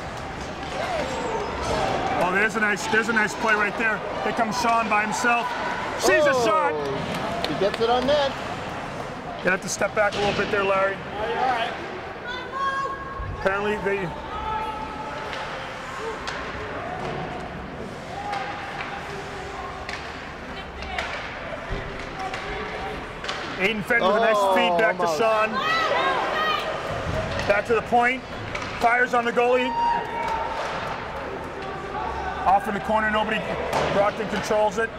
Oh, there's a nice, there's a nice play right there. Here comes Sean by himself. Sees a oh, shot. Oh, He gets it on net. You have to step back a little bit there, Larry. All right. Apparently they. Aiden Fenton with a nice Oh, feed back to. Sean. Back to the point. Fires on the goalie. Off in the corner, nobody. Brockton controls it,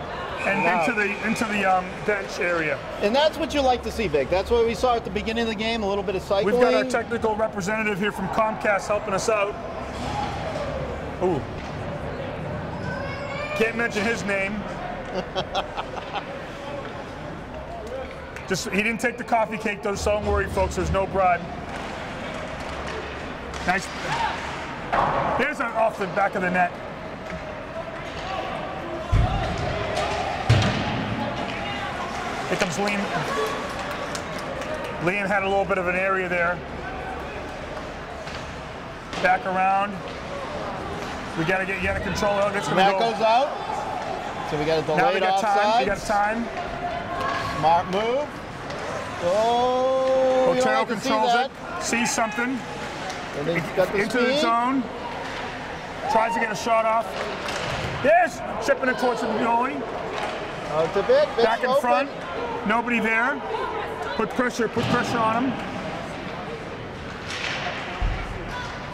and Wow. into the into the um, bench area. And that's what you like to see, Vic. That's what we saw at the beginning of the game, a little bit of cycling. We've got our technical representative here from Comcast helping us out. Ooh. Can't mention his name. Just he didn't take the coffee cake though, so don't worry, folks. There's no bribe. Nice. Here's an off the back of the net. Here comes Liam. Liam had a little bit of an area there. Back around. We gotta get, you gotta control it. It's gonna that go. goes out. So we got a now we delayed got time. We got time. Smart move. Oh, Otero like to see controls it, sees something, And he's got the into speed. the zone, tries to get a shot off. Yes, chipping it towards the goalie. Out to Vic. Vic's Back in open. front, nobody there. Put pressure, put pressure on him.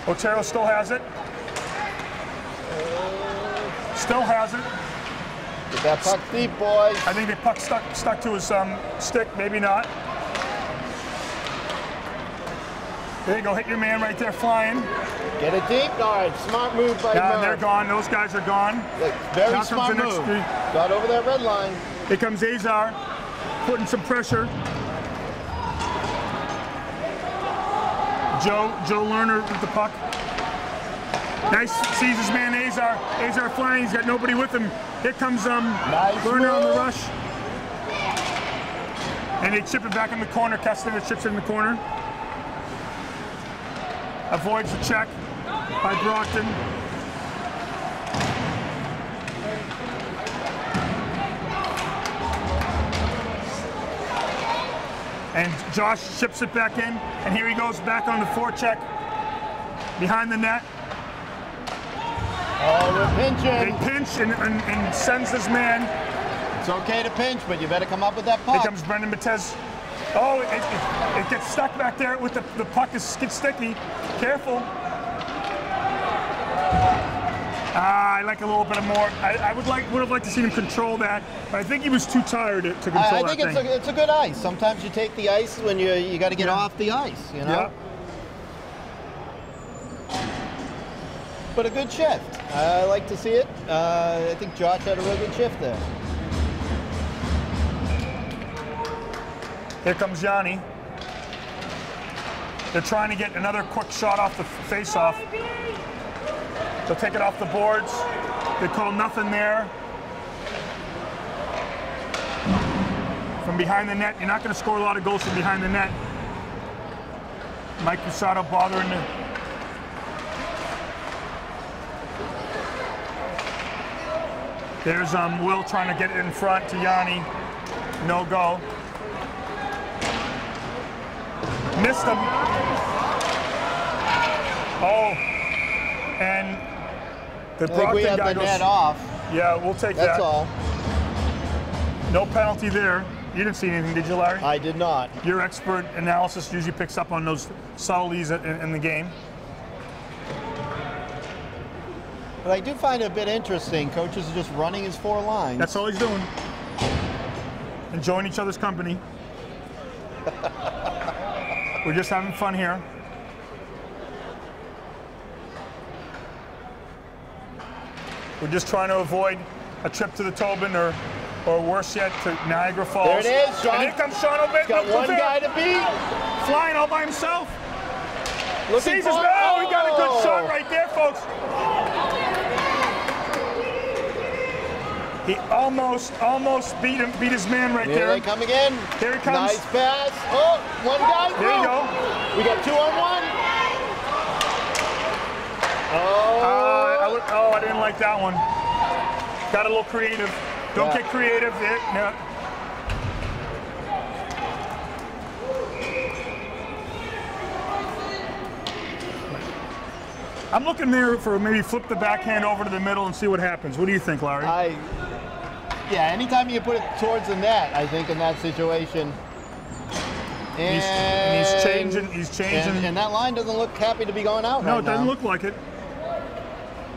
Otero still has it. Still has it. Get that puck deep, boys. I think the puck stuck stuck to his um, stick, maybe not. There you go, hit your man right there flying. Get it deep. All right, smart move by Yeah, Murph. they're gone. Those guys are gone. Look, Very Now smart move. three. Got over that red line. Here comes Azar, putting some pressure. Joe, Joe Lerner with the puck. Nice, sees his man Azar. Azar flying, he's got nobody with him. Here comes um, Nice Lerner on the rush. And they chip it back in the corner. Kessler chips it in the corner. Avoids the check by Brockton. And Josh ships it back in, and here he goes back on the forecheck behind the net. Oh, we're They pinch and, and, and sends his man. It's okay to pinch, but you better come up with that puck. Here comes Brendan Matez. Oh, it, it, it gets stuck back there with the, the puck is gets sticky. Careful. Ah, I like a little bit of more. I, I would like would have liked to see him control that, but I think he was too tired to, to control I, I think it's a, it's a good ice. Sometimes you take the ice when you you got to get off the ice, you know. yeah. But a good shift. I like to see it. Uh, I think Josh had a real good shift there. Here comes Yanni. They're trying to get another quick shot off the face-off. They'll take it off the boards. They call nothing there. From behind the net, you're not going to score a lot of goals from behind the net. Mike Cusato bothering the. There's um, Will trying to get it in front to Yanni. No go. Missed him. Oh, and the I think we Brockton have the goes. net off. Yeah, we'll take That's that. That's all. No penalty there. You didn't see anything, did you, Larry? I did not. Your expert analysis usually picks up on those subtleties in, in the game. But I do find it a bit interesting. Coaches are just running his four lines. That's all he's doing. Enjoying each other's company. We're just having fun here. We're just trying to avoid a trip to the Tobin or, or worse yet, to Niagara Falls. There it is, Sean. And here comes Sean O'Bit. Got one guy to beat. Flying all by himself. Looking Sees his for- oh, we got a good Oh! shot right there, folks. He almost, almost beat him, beat his man right Here there. they come again. Here he comes. Nice pass. Oh, one guy through. There you go. We got two on one. Uh, Oh, I would, oh, I didn't like that one. Got a little creative. Don't Yeah. get creative. There, no. I'm looking there for maybe flip the backhand over to the middle and see what happens. What do you think, Larry? I. Yeah, anytime you put it towards the net, I think in that situation. And He's- and he's changing- he's changing. And, and that line doesn't look happy to be going out no, right it doesn't now. look like it.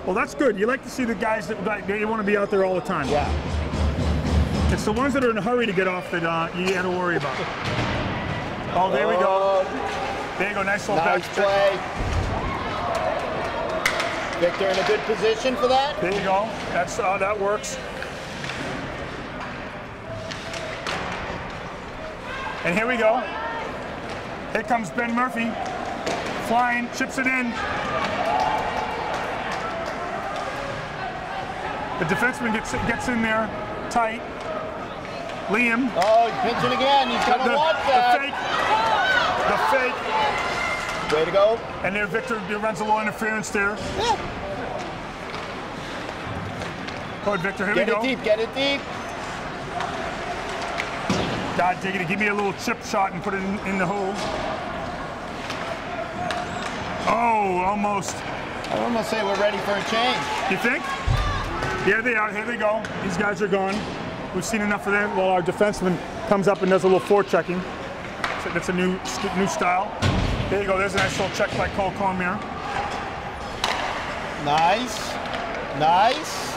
Well, that's good. You like to see the guys that they want to be out there all the time. Yeah. It's the ones that are in a hurry to get off that uh, you got to worry about. Oh, there we go. Oh, There you go. Nice little nice back. play. Victor in a good position for that. There you go. That's uh, that works. And here we go. Here comes Ben Murphy, flying, chips it in. The defenseman gets gets in there tight. Liam, Oh, he's pinching again. He's gonna the watch that. The fake, the fake, Way to go. and there Victor runs a little interference there. Yeah. Go ahead, Victor. Here Get we it go. deep. Get it deep. God diggity, give me a little chip shot and put it in, in the hole. Oh, almost. I almost say we're ready for a change. You think? Yeah, they are. Here they go. These guys are gone. We've seen enough of them. Well, our defenseman comes up and does a little forechecking. So that's a new new style. There you go. There's a nice little check by Cole Cormier. Nice. Nice.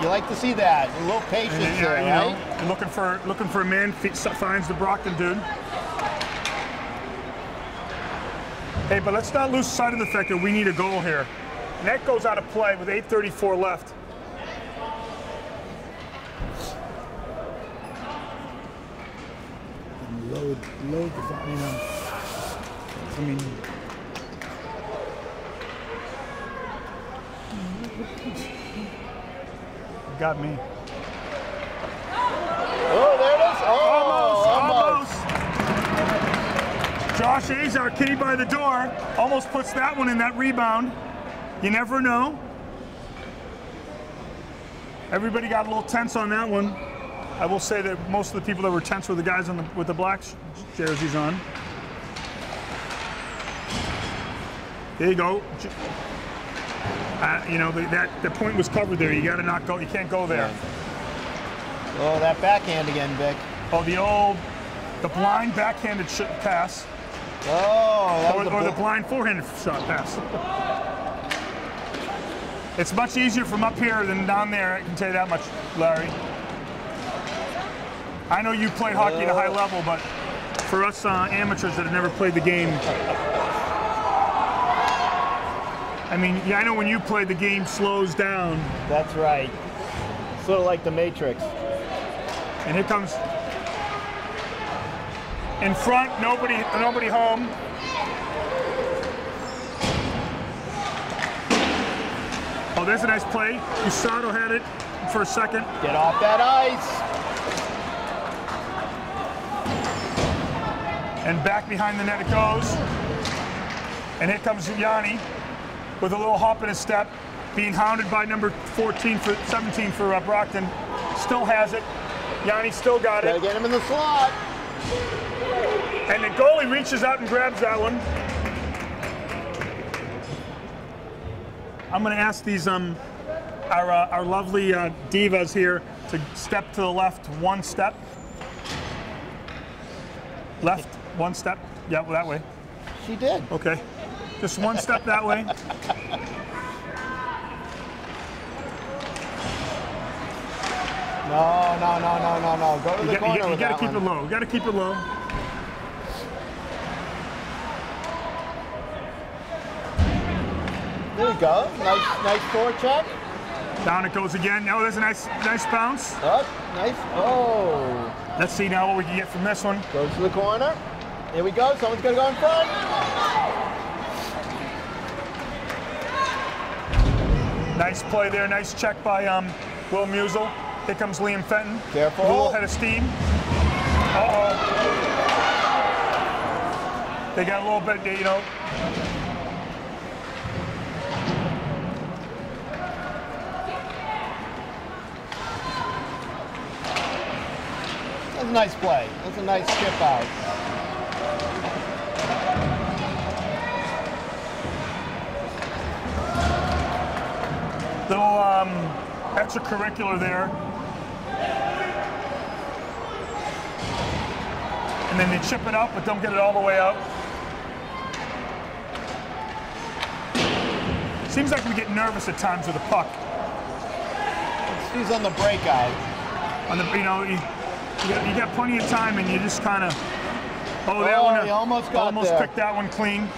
You like to see that. A little patience then, there, yeah, you right? know, looking for looking for a man finds the Brockton dude. Hey, but let's not lose sight of the fact that we need a goal here. Net goes out of play with 8:34 left. You um, know. I mean, Got me. Oh, there it is. Oh, almost, almost. Josh Azar, kitty by the door, almost puts that one in that rebound. You never know. Everybody got a little tense on that one. I will say that most of the people that were tense were the guys on the, with the black jerseys on. There you go. Uh, you know the, that the point was covered there. You got to not go. You can't go there. Oh, that backhand again, Vic. Oh, the old, the blind backhanded pass, Oh, or, was or the blind forehanded shot pass. It's much easier from up here than down there. I can tell you that much, Larry. I know you played hockey at a high level, but for us uh, amateurs that have never played the game, I mean, yeah, I know when you play, the game slows down. That's right. Sort of like the Matrix. And here comes in front, nobody, nobody home. Oh, there's a nice play. Cusato had it for a second. Get off that ice. And back behind the net it goes. And here comes Yanni with a little hop in his step, being hounded by number 14 for 17 for uh, Brockton. Still has it. Yanni still got Gotta it. get him in the slot. And the goalie reaches out and grabs that one. I'm going to ask these um, our uh, our lovely uh, divas here to step to the left one step. Left one step. Yeah, well, that way. She did. Okay. Just one step that way. No, no, no, no, no, no. Go to You the got, corner you with gotta keep one. it low. You got to keep it low. There you go. Nice, nice forecheck. Down it goes again. Oh, there's a nice, nice bounce. Up, nice. Oh, Let's see now what we can get from this one. goes to the corner. Here we go. Someone's gonna go in front. Nice play there. Nice check by um, Will Musel. Here comes Liam Fenton. Careful. A little head of steam. Uh-oh. They got a little bit, you know. That's a nice play. That's a nice chip out. Little um, extracurricular there. And then they chip it up, but don't get it all the way out. Seems like we get nervous at times with the puck. He's on the break breakout. On the, you know, you, you, got, you got plenty of time, and you just kind of. Oh, that Oh, one. almost got almost there. picked that one clean.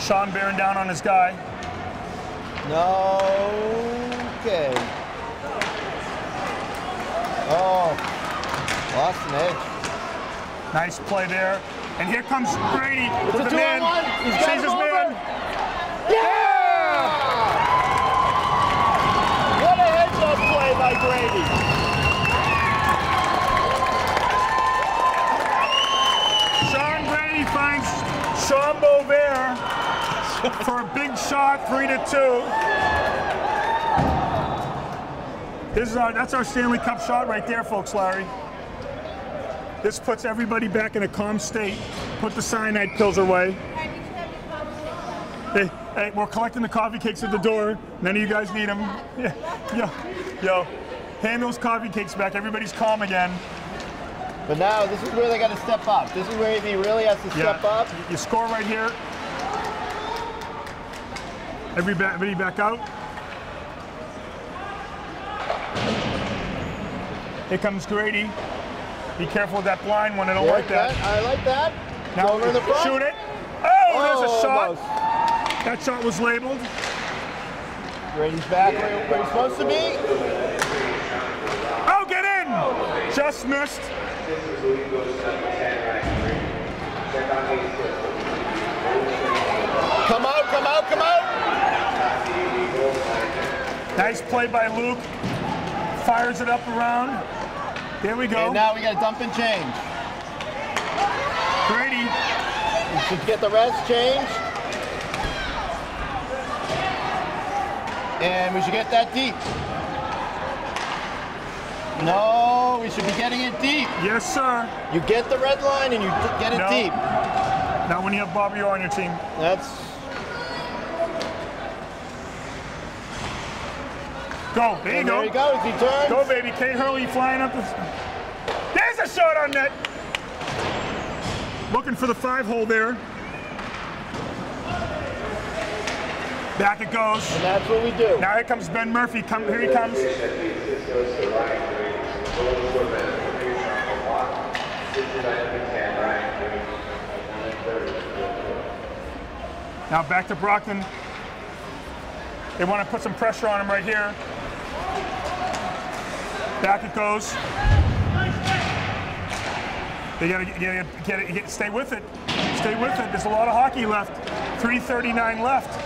Sean bearing down on his guy. No. Okay. Oh, lost an edge. Nice play there. And here comes Brady It's with a the man. two-on-one. He's got Sees him his over. man. For a big shot, three to two. This is our that's our Stanley Cup shot right there, folks, Larry. This puts everybody back in a calm state. Put the cyanide pills away. Hey, hey, we're collecting the coffee cakes at the door. None of you guys need them. Yeah, yo, yo, hand those coffee cakes back. Everybody's calm again. But now this is where they got to step up. This is where he really has to step Yeah. up. You score right here. Everybody, back out. Here comes Grady. Be careful with that blind one. I don't Yeah, like that. I like that. Now over in the front. shoot it. Oh, there's a oh, shot. almost. That shot was labeled. Grady's back where, where he's supposed to be. Oh, get in! Just missed. Come out, come out, come out. Nice play by Luke. Fires it up around. There we go. And now we got to dump and change. Grady. We should get the rest changed. And we should get that deep. No, we should be getting it deep. Yes, sir. You get the red line and you get it No. deep. Not when you have Bobby Orr on your team. That's Go. There you and go. there he goes. He turns. Go, baby. Cade Hurley flying up the. There's a shot on net. Looking for the five hole there. Back it goes. And that's what we do. Now here comes Ben Murphy. Come here he comes. Now back to Brockton. They want to put some pressure on him right here. Back it goes. They gotta get, it- get stay with it. Stay with it. There's a lot of hockey left. 339 left.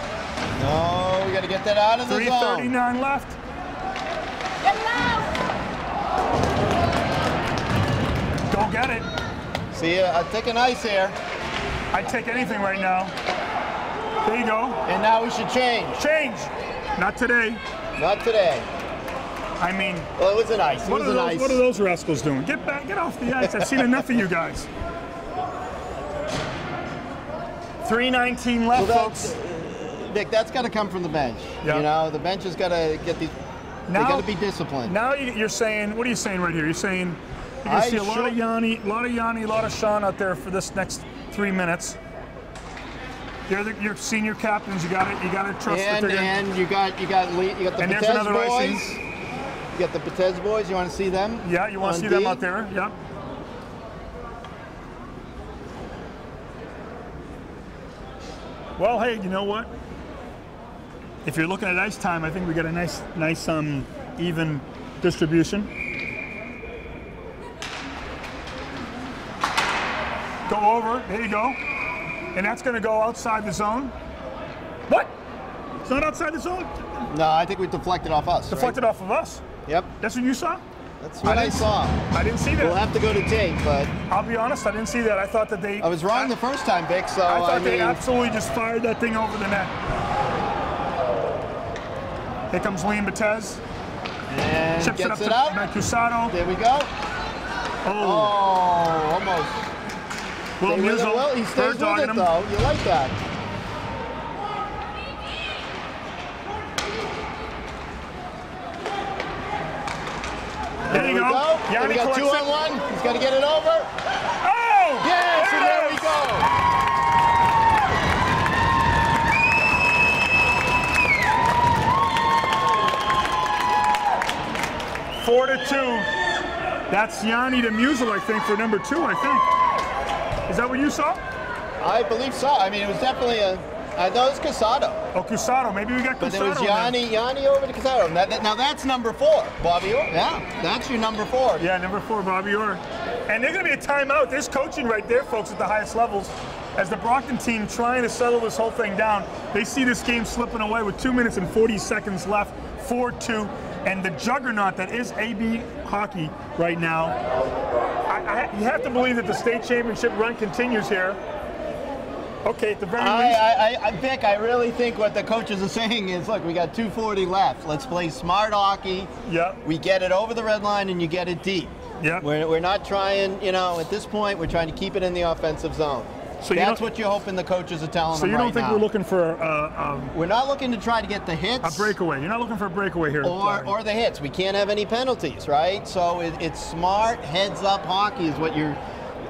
No, we got to get that out of the zone. 339 left. Get Go get it. See, uh, I'm taking ice here. I'd take anything right now. There you go. And now we should change. Change. Not today. Not today. I mean, Well, it was an ice. It what are, those, ice. what are those rascals doing? Get back, get off the ice. I've seen enough of you guys. 319 left, Well, folks. Uh, Vic, that's got to come from the bench. Yeah. You know, the bench has got to get these. Now- they got to be disciplined. Now you- you're saying, what are you saying right here? You're saying you're I see a lot of Yanni, a lot of Yanni, a lot of Sean out there for this next three minutes. They're the, your senior captains. You got it. You got to trust that and they're gonna, and you got you got you got the And there's another boys. icing. You got the Patez boys. You want to see them? Yeah, you want to see them out there? Yep. Well, hey, you know what? If you're looking at ice time, I think we got a nice, nice, um, even distribution. Go over. There you go. And that's going to go outside the zone. What? It's not outside the zone. No, I think we deflected off us. right? Deflected off of us. Yep, That's what you saw. that's what I, didn't- saw. I didn't see that. We'll have to go to tape, but I'll be honest, I didn't see that. I thought that they. I was wrong the first time, Vic. So I thought I they mean, absolutely just fired that thing over the net. Here comes Liam Batez. and Chips it up gets to it out. There we go. Oh, Oh, almost. Will Stay with Musil. Will. He stays with it him. though. You like that? There you we go. go. Yanni got two on one. He's got to get it over. Oh! Yes, and there we go. Four to two. That's Yanni to Musil, I think, for number two, I think. Is that what you saw? I believe so. I mean, it was definitely a. I thought it was Cusato, Oh, Cusato. Maybe we got Cusato. but there was now. Yanni, Yanni over to Cusato. Now, that- now that's number four, Bobby. Orr. Yeah, that's your number four. Yeah, number four, Bobby Orr. And there's going to be a timeout. There's coaching right there, folks, at the highest levels. As the Brockton team trying to settle this whole thing down, they see this game slipping away with two minutes and 40 seconds left, 4-2, and the juggernaut that is AB hockey right now. I, I, you have to believe that the state championship run continues here. Okay, at the very I, least. I, I, I, Vic, I really think what the coaches are saying is, look, we got 240 left. Let's play smart hockey. Yeah. We get it over the red line and you get it deep. Yeah. We're, we're not trying, you know, at this point, we're trying to keep it in the offensive zone. So That's don't- what you're hoping the coaches are telling So them you don't right think now. we're looking for uh, um, We're not looking to try to get the hits. a breakaway? You're not looking for a breakaway here. Or, or the hits. We can't have any penalties, right? So it, it's smart heads up hockey is what you're.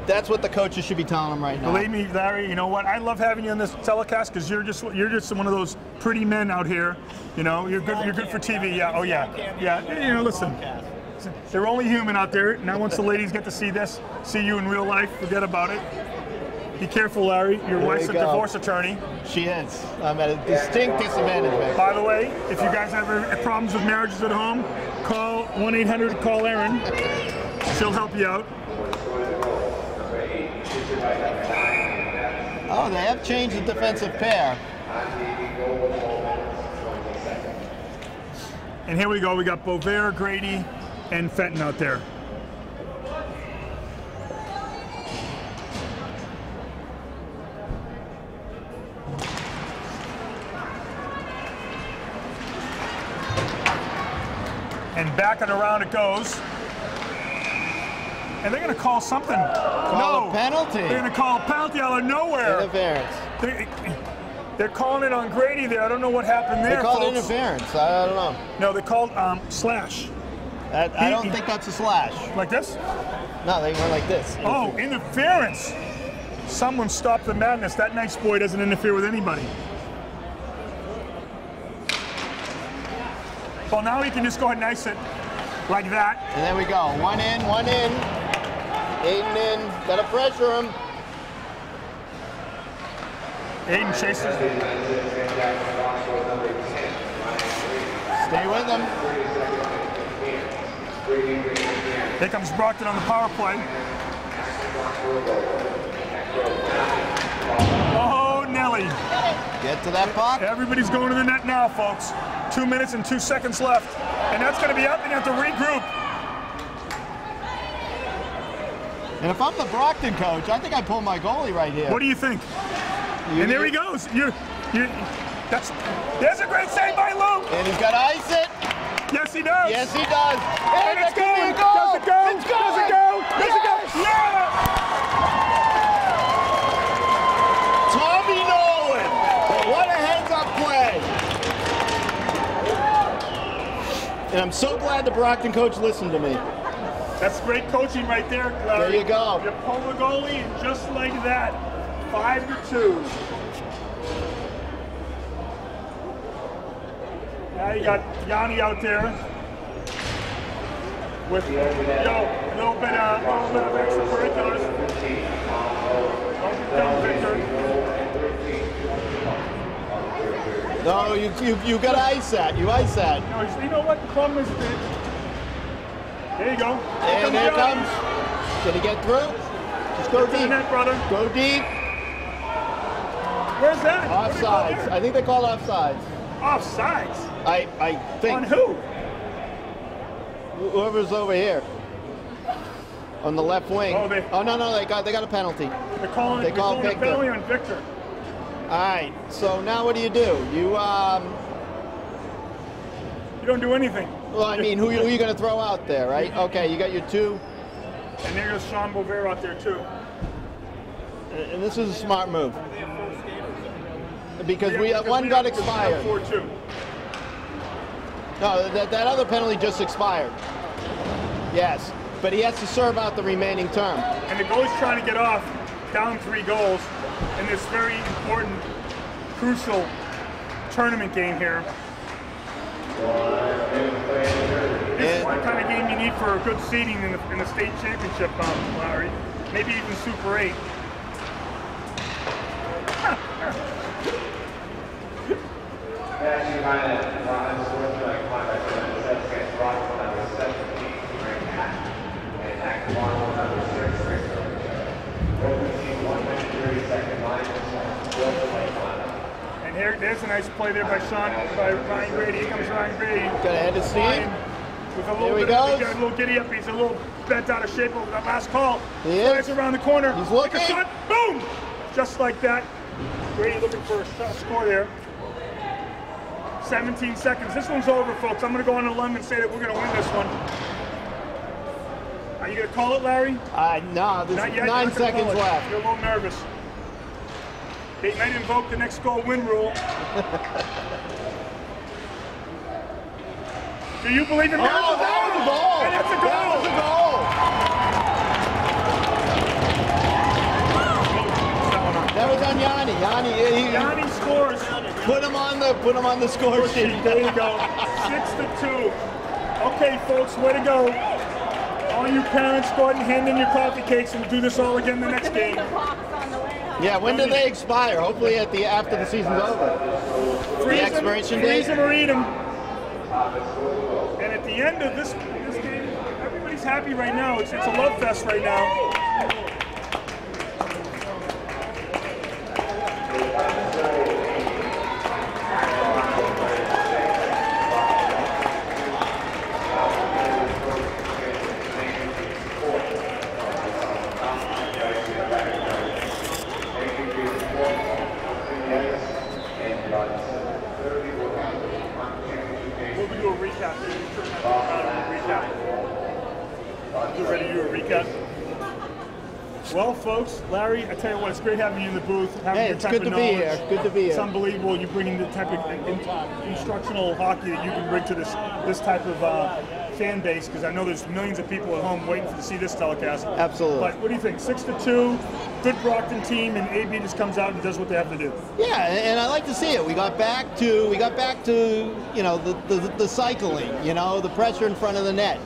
That's what the coaches should be telling them right now. Believe me, Larry. You know what? I love having you on this telecast because you're just you're just one of those pretty men out here. You know, you're good. You're good for TV. Yeah. Oh yeah. Yeah. You know, listen. They're only human out there. Now, once the ladies get to see this, see you in real life, forget about it. Be careful, Larry. Your There wife's you a go. divorce attorney. She is. I'm at a distinct disadvantage, man. By the way, if you guys have problems with marriages at home, call 1-800 call Erin. She'll help you out. Oh, they have changed the defensive pair. And here we go. We got Bovair, Grady, and Fenton out there. And back and around it goes. And they're going to call something. Call no. a penalty. They're going to call a penalty out of nowhere. Interference. They, they're calling it on Grady there. I don't know what happened there. They called folks. interference. I don't know. No, they called um, slash. That, I don't think that's a slash. Like this? No, they went like this. Oh, interference. Someone stop the madness. That nice boy doesn't interfere with anybody. Well, now he can just go ahead and ice it like that. And there we go. One in, one in. Aiden in. Gotta pressure him. Aiden chases. Stay with him. Here comes Brockton on the power play. Oh, Nelly. Get to that puck. Everybody's going to the net now, folks. Two minutes and two seconds left. And that's going to be up and you have to regroup. And if I'm the Brockton coach, I think I pull my goalie right here. What do you think? You- And there he goes. You, you, that's, there's a great save by Luke. And he's got to ice it. Yes, he does. Yes, he does. And that it's going. a goal. Does it go? It's Does it go? Does it go? Yes. Yeah! Tommy Nolan. What a heads up play. And I'm so glad the Brockton coach listened to me. That's great coaching right there, Larry. There you go. You pull the goalie, and just like that, five to two. Now you got Yanni out there with yo, a little bit, uh, a little bit of extracurriculars. Don't be dumb, Victor. No, you you, you got to ice that. You ice that. No, you know what? Is the. There you go. And here Yanni. comes. Did he get through? Just go deep. net, brother. Go deep. Where's that? What do they call Offsides. I think they called offsides. Offsides. I I think. On who? whoever's over here on the left wing. Oh, they- oh no no they got they got a penalty. They're calling, They call calling a penalty on Victor. All right. So now what do you do? You um. You don't do anything. Well, I mean, who, who are you going to throw out there, right? Okay, you got your two, And there goes Sean Bovair out there too. and this is a smart move because we Yeah, uh, one we got have- we have expired. Four two. No, that, that other penalty just expired. Yes, but he has to serve out the remaining term. And the goalie's trying to get off, down three goals, in this very important, crucial tournament game here. This is the kind of game you need for a good seeding in the, in the state championship, um, Larry. Maybe even Super 8. Matthew Ryan, Ron Swartzberg, contract number seven, against Rockland, number seventeen, Frank Hack, and Hack Marlon, number six, Rick Open team, one minute, thirty second line, Bill Playfond. And here, there's a nice play there by Sean, by Ryan Grady. Here comes Ryan Grady. Got to head to steam. With a little Here he bit of, goes. he got a little giddy up. He's a little bent out of shape over that last call. He is. Flies around the corner. He's a looking. shot. Boom! Just like that. Grady looking for a shot score there. 17 seconds. This one's over, folks. I'm going to go on a limb and say that we're going to win this one. Are you going to call it, Larry? Uh, no, there's Not nine You're not gonna seconds left. You're a little nervous. They might invoke the next goal win rule. Do you believe in miracles? Oh, that was a goal! And that's a That was a goal! That was on Yanni. Yanni, he, he Yanni scores. put him on the put him on the score sheet. There you go. Six to two. Okay, folks, way to go. All you parents, go ahead and hand in your coffee cakes and we'll do this all again the next game. Yeah, when do they expire? Hopefully at the after the season's over. Freeze the expiration freeze date. 'em or eat 'em. And at the end of this, this game, everybody's happy right now. It's, it's a love fest right now. We'll do a recap. Recap. You ready to do a recap? Well, folks, Larry, I tell you what, it's great having you in the booth. Having Hey, your it's good of to be here. Good to be here. It's unbelievable. You bring in the type of in- instructional hockey that you can bring to this this type of uh, fan base because I know there's millions of people at home waiting to see this telecast. Absolutely. But what do you think? Six to two, good Brockton team, and AB just comes out and does what they have to do. Yeah, and and I like to see it. We got back to we got back to you know the the, the cycling, you know, the pressure in front of the net.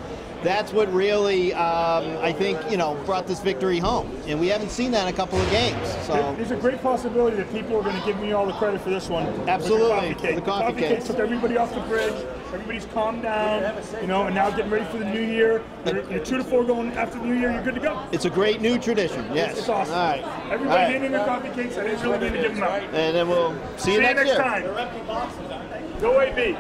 That's what really um, I think you know brought this victory home, and we haven't seen that in a couple of games. So There's a great possibility that people are going to give me all the credit for this one. Absolutely, The coffee cake. the coffee cake cakes. took everybody off the bridge. Everybody's calmed down, you know, and now getting ready for the new year. You're, you're two to four going after the new year. You're good to go. it's a great new tradition. Yes. It's awesome. All right. Everybody All right. handing their coffee cakes. I didn't really need to give them out. And then we'll see you See you next next year. time. Go AB.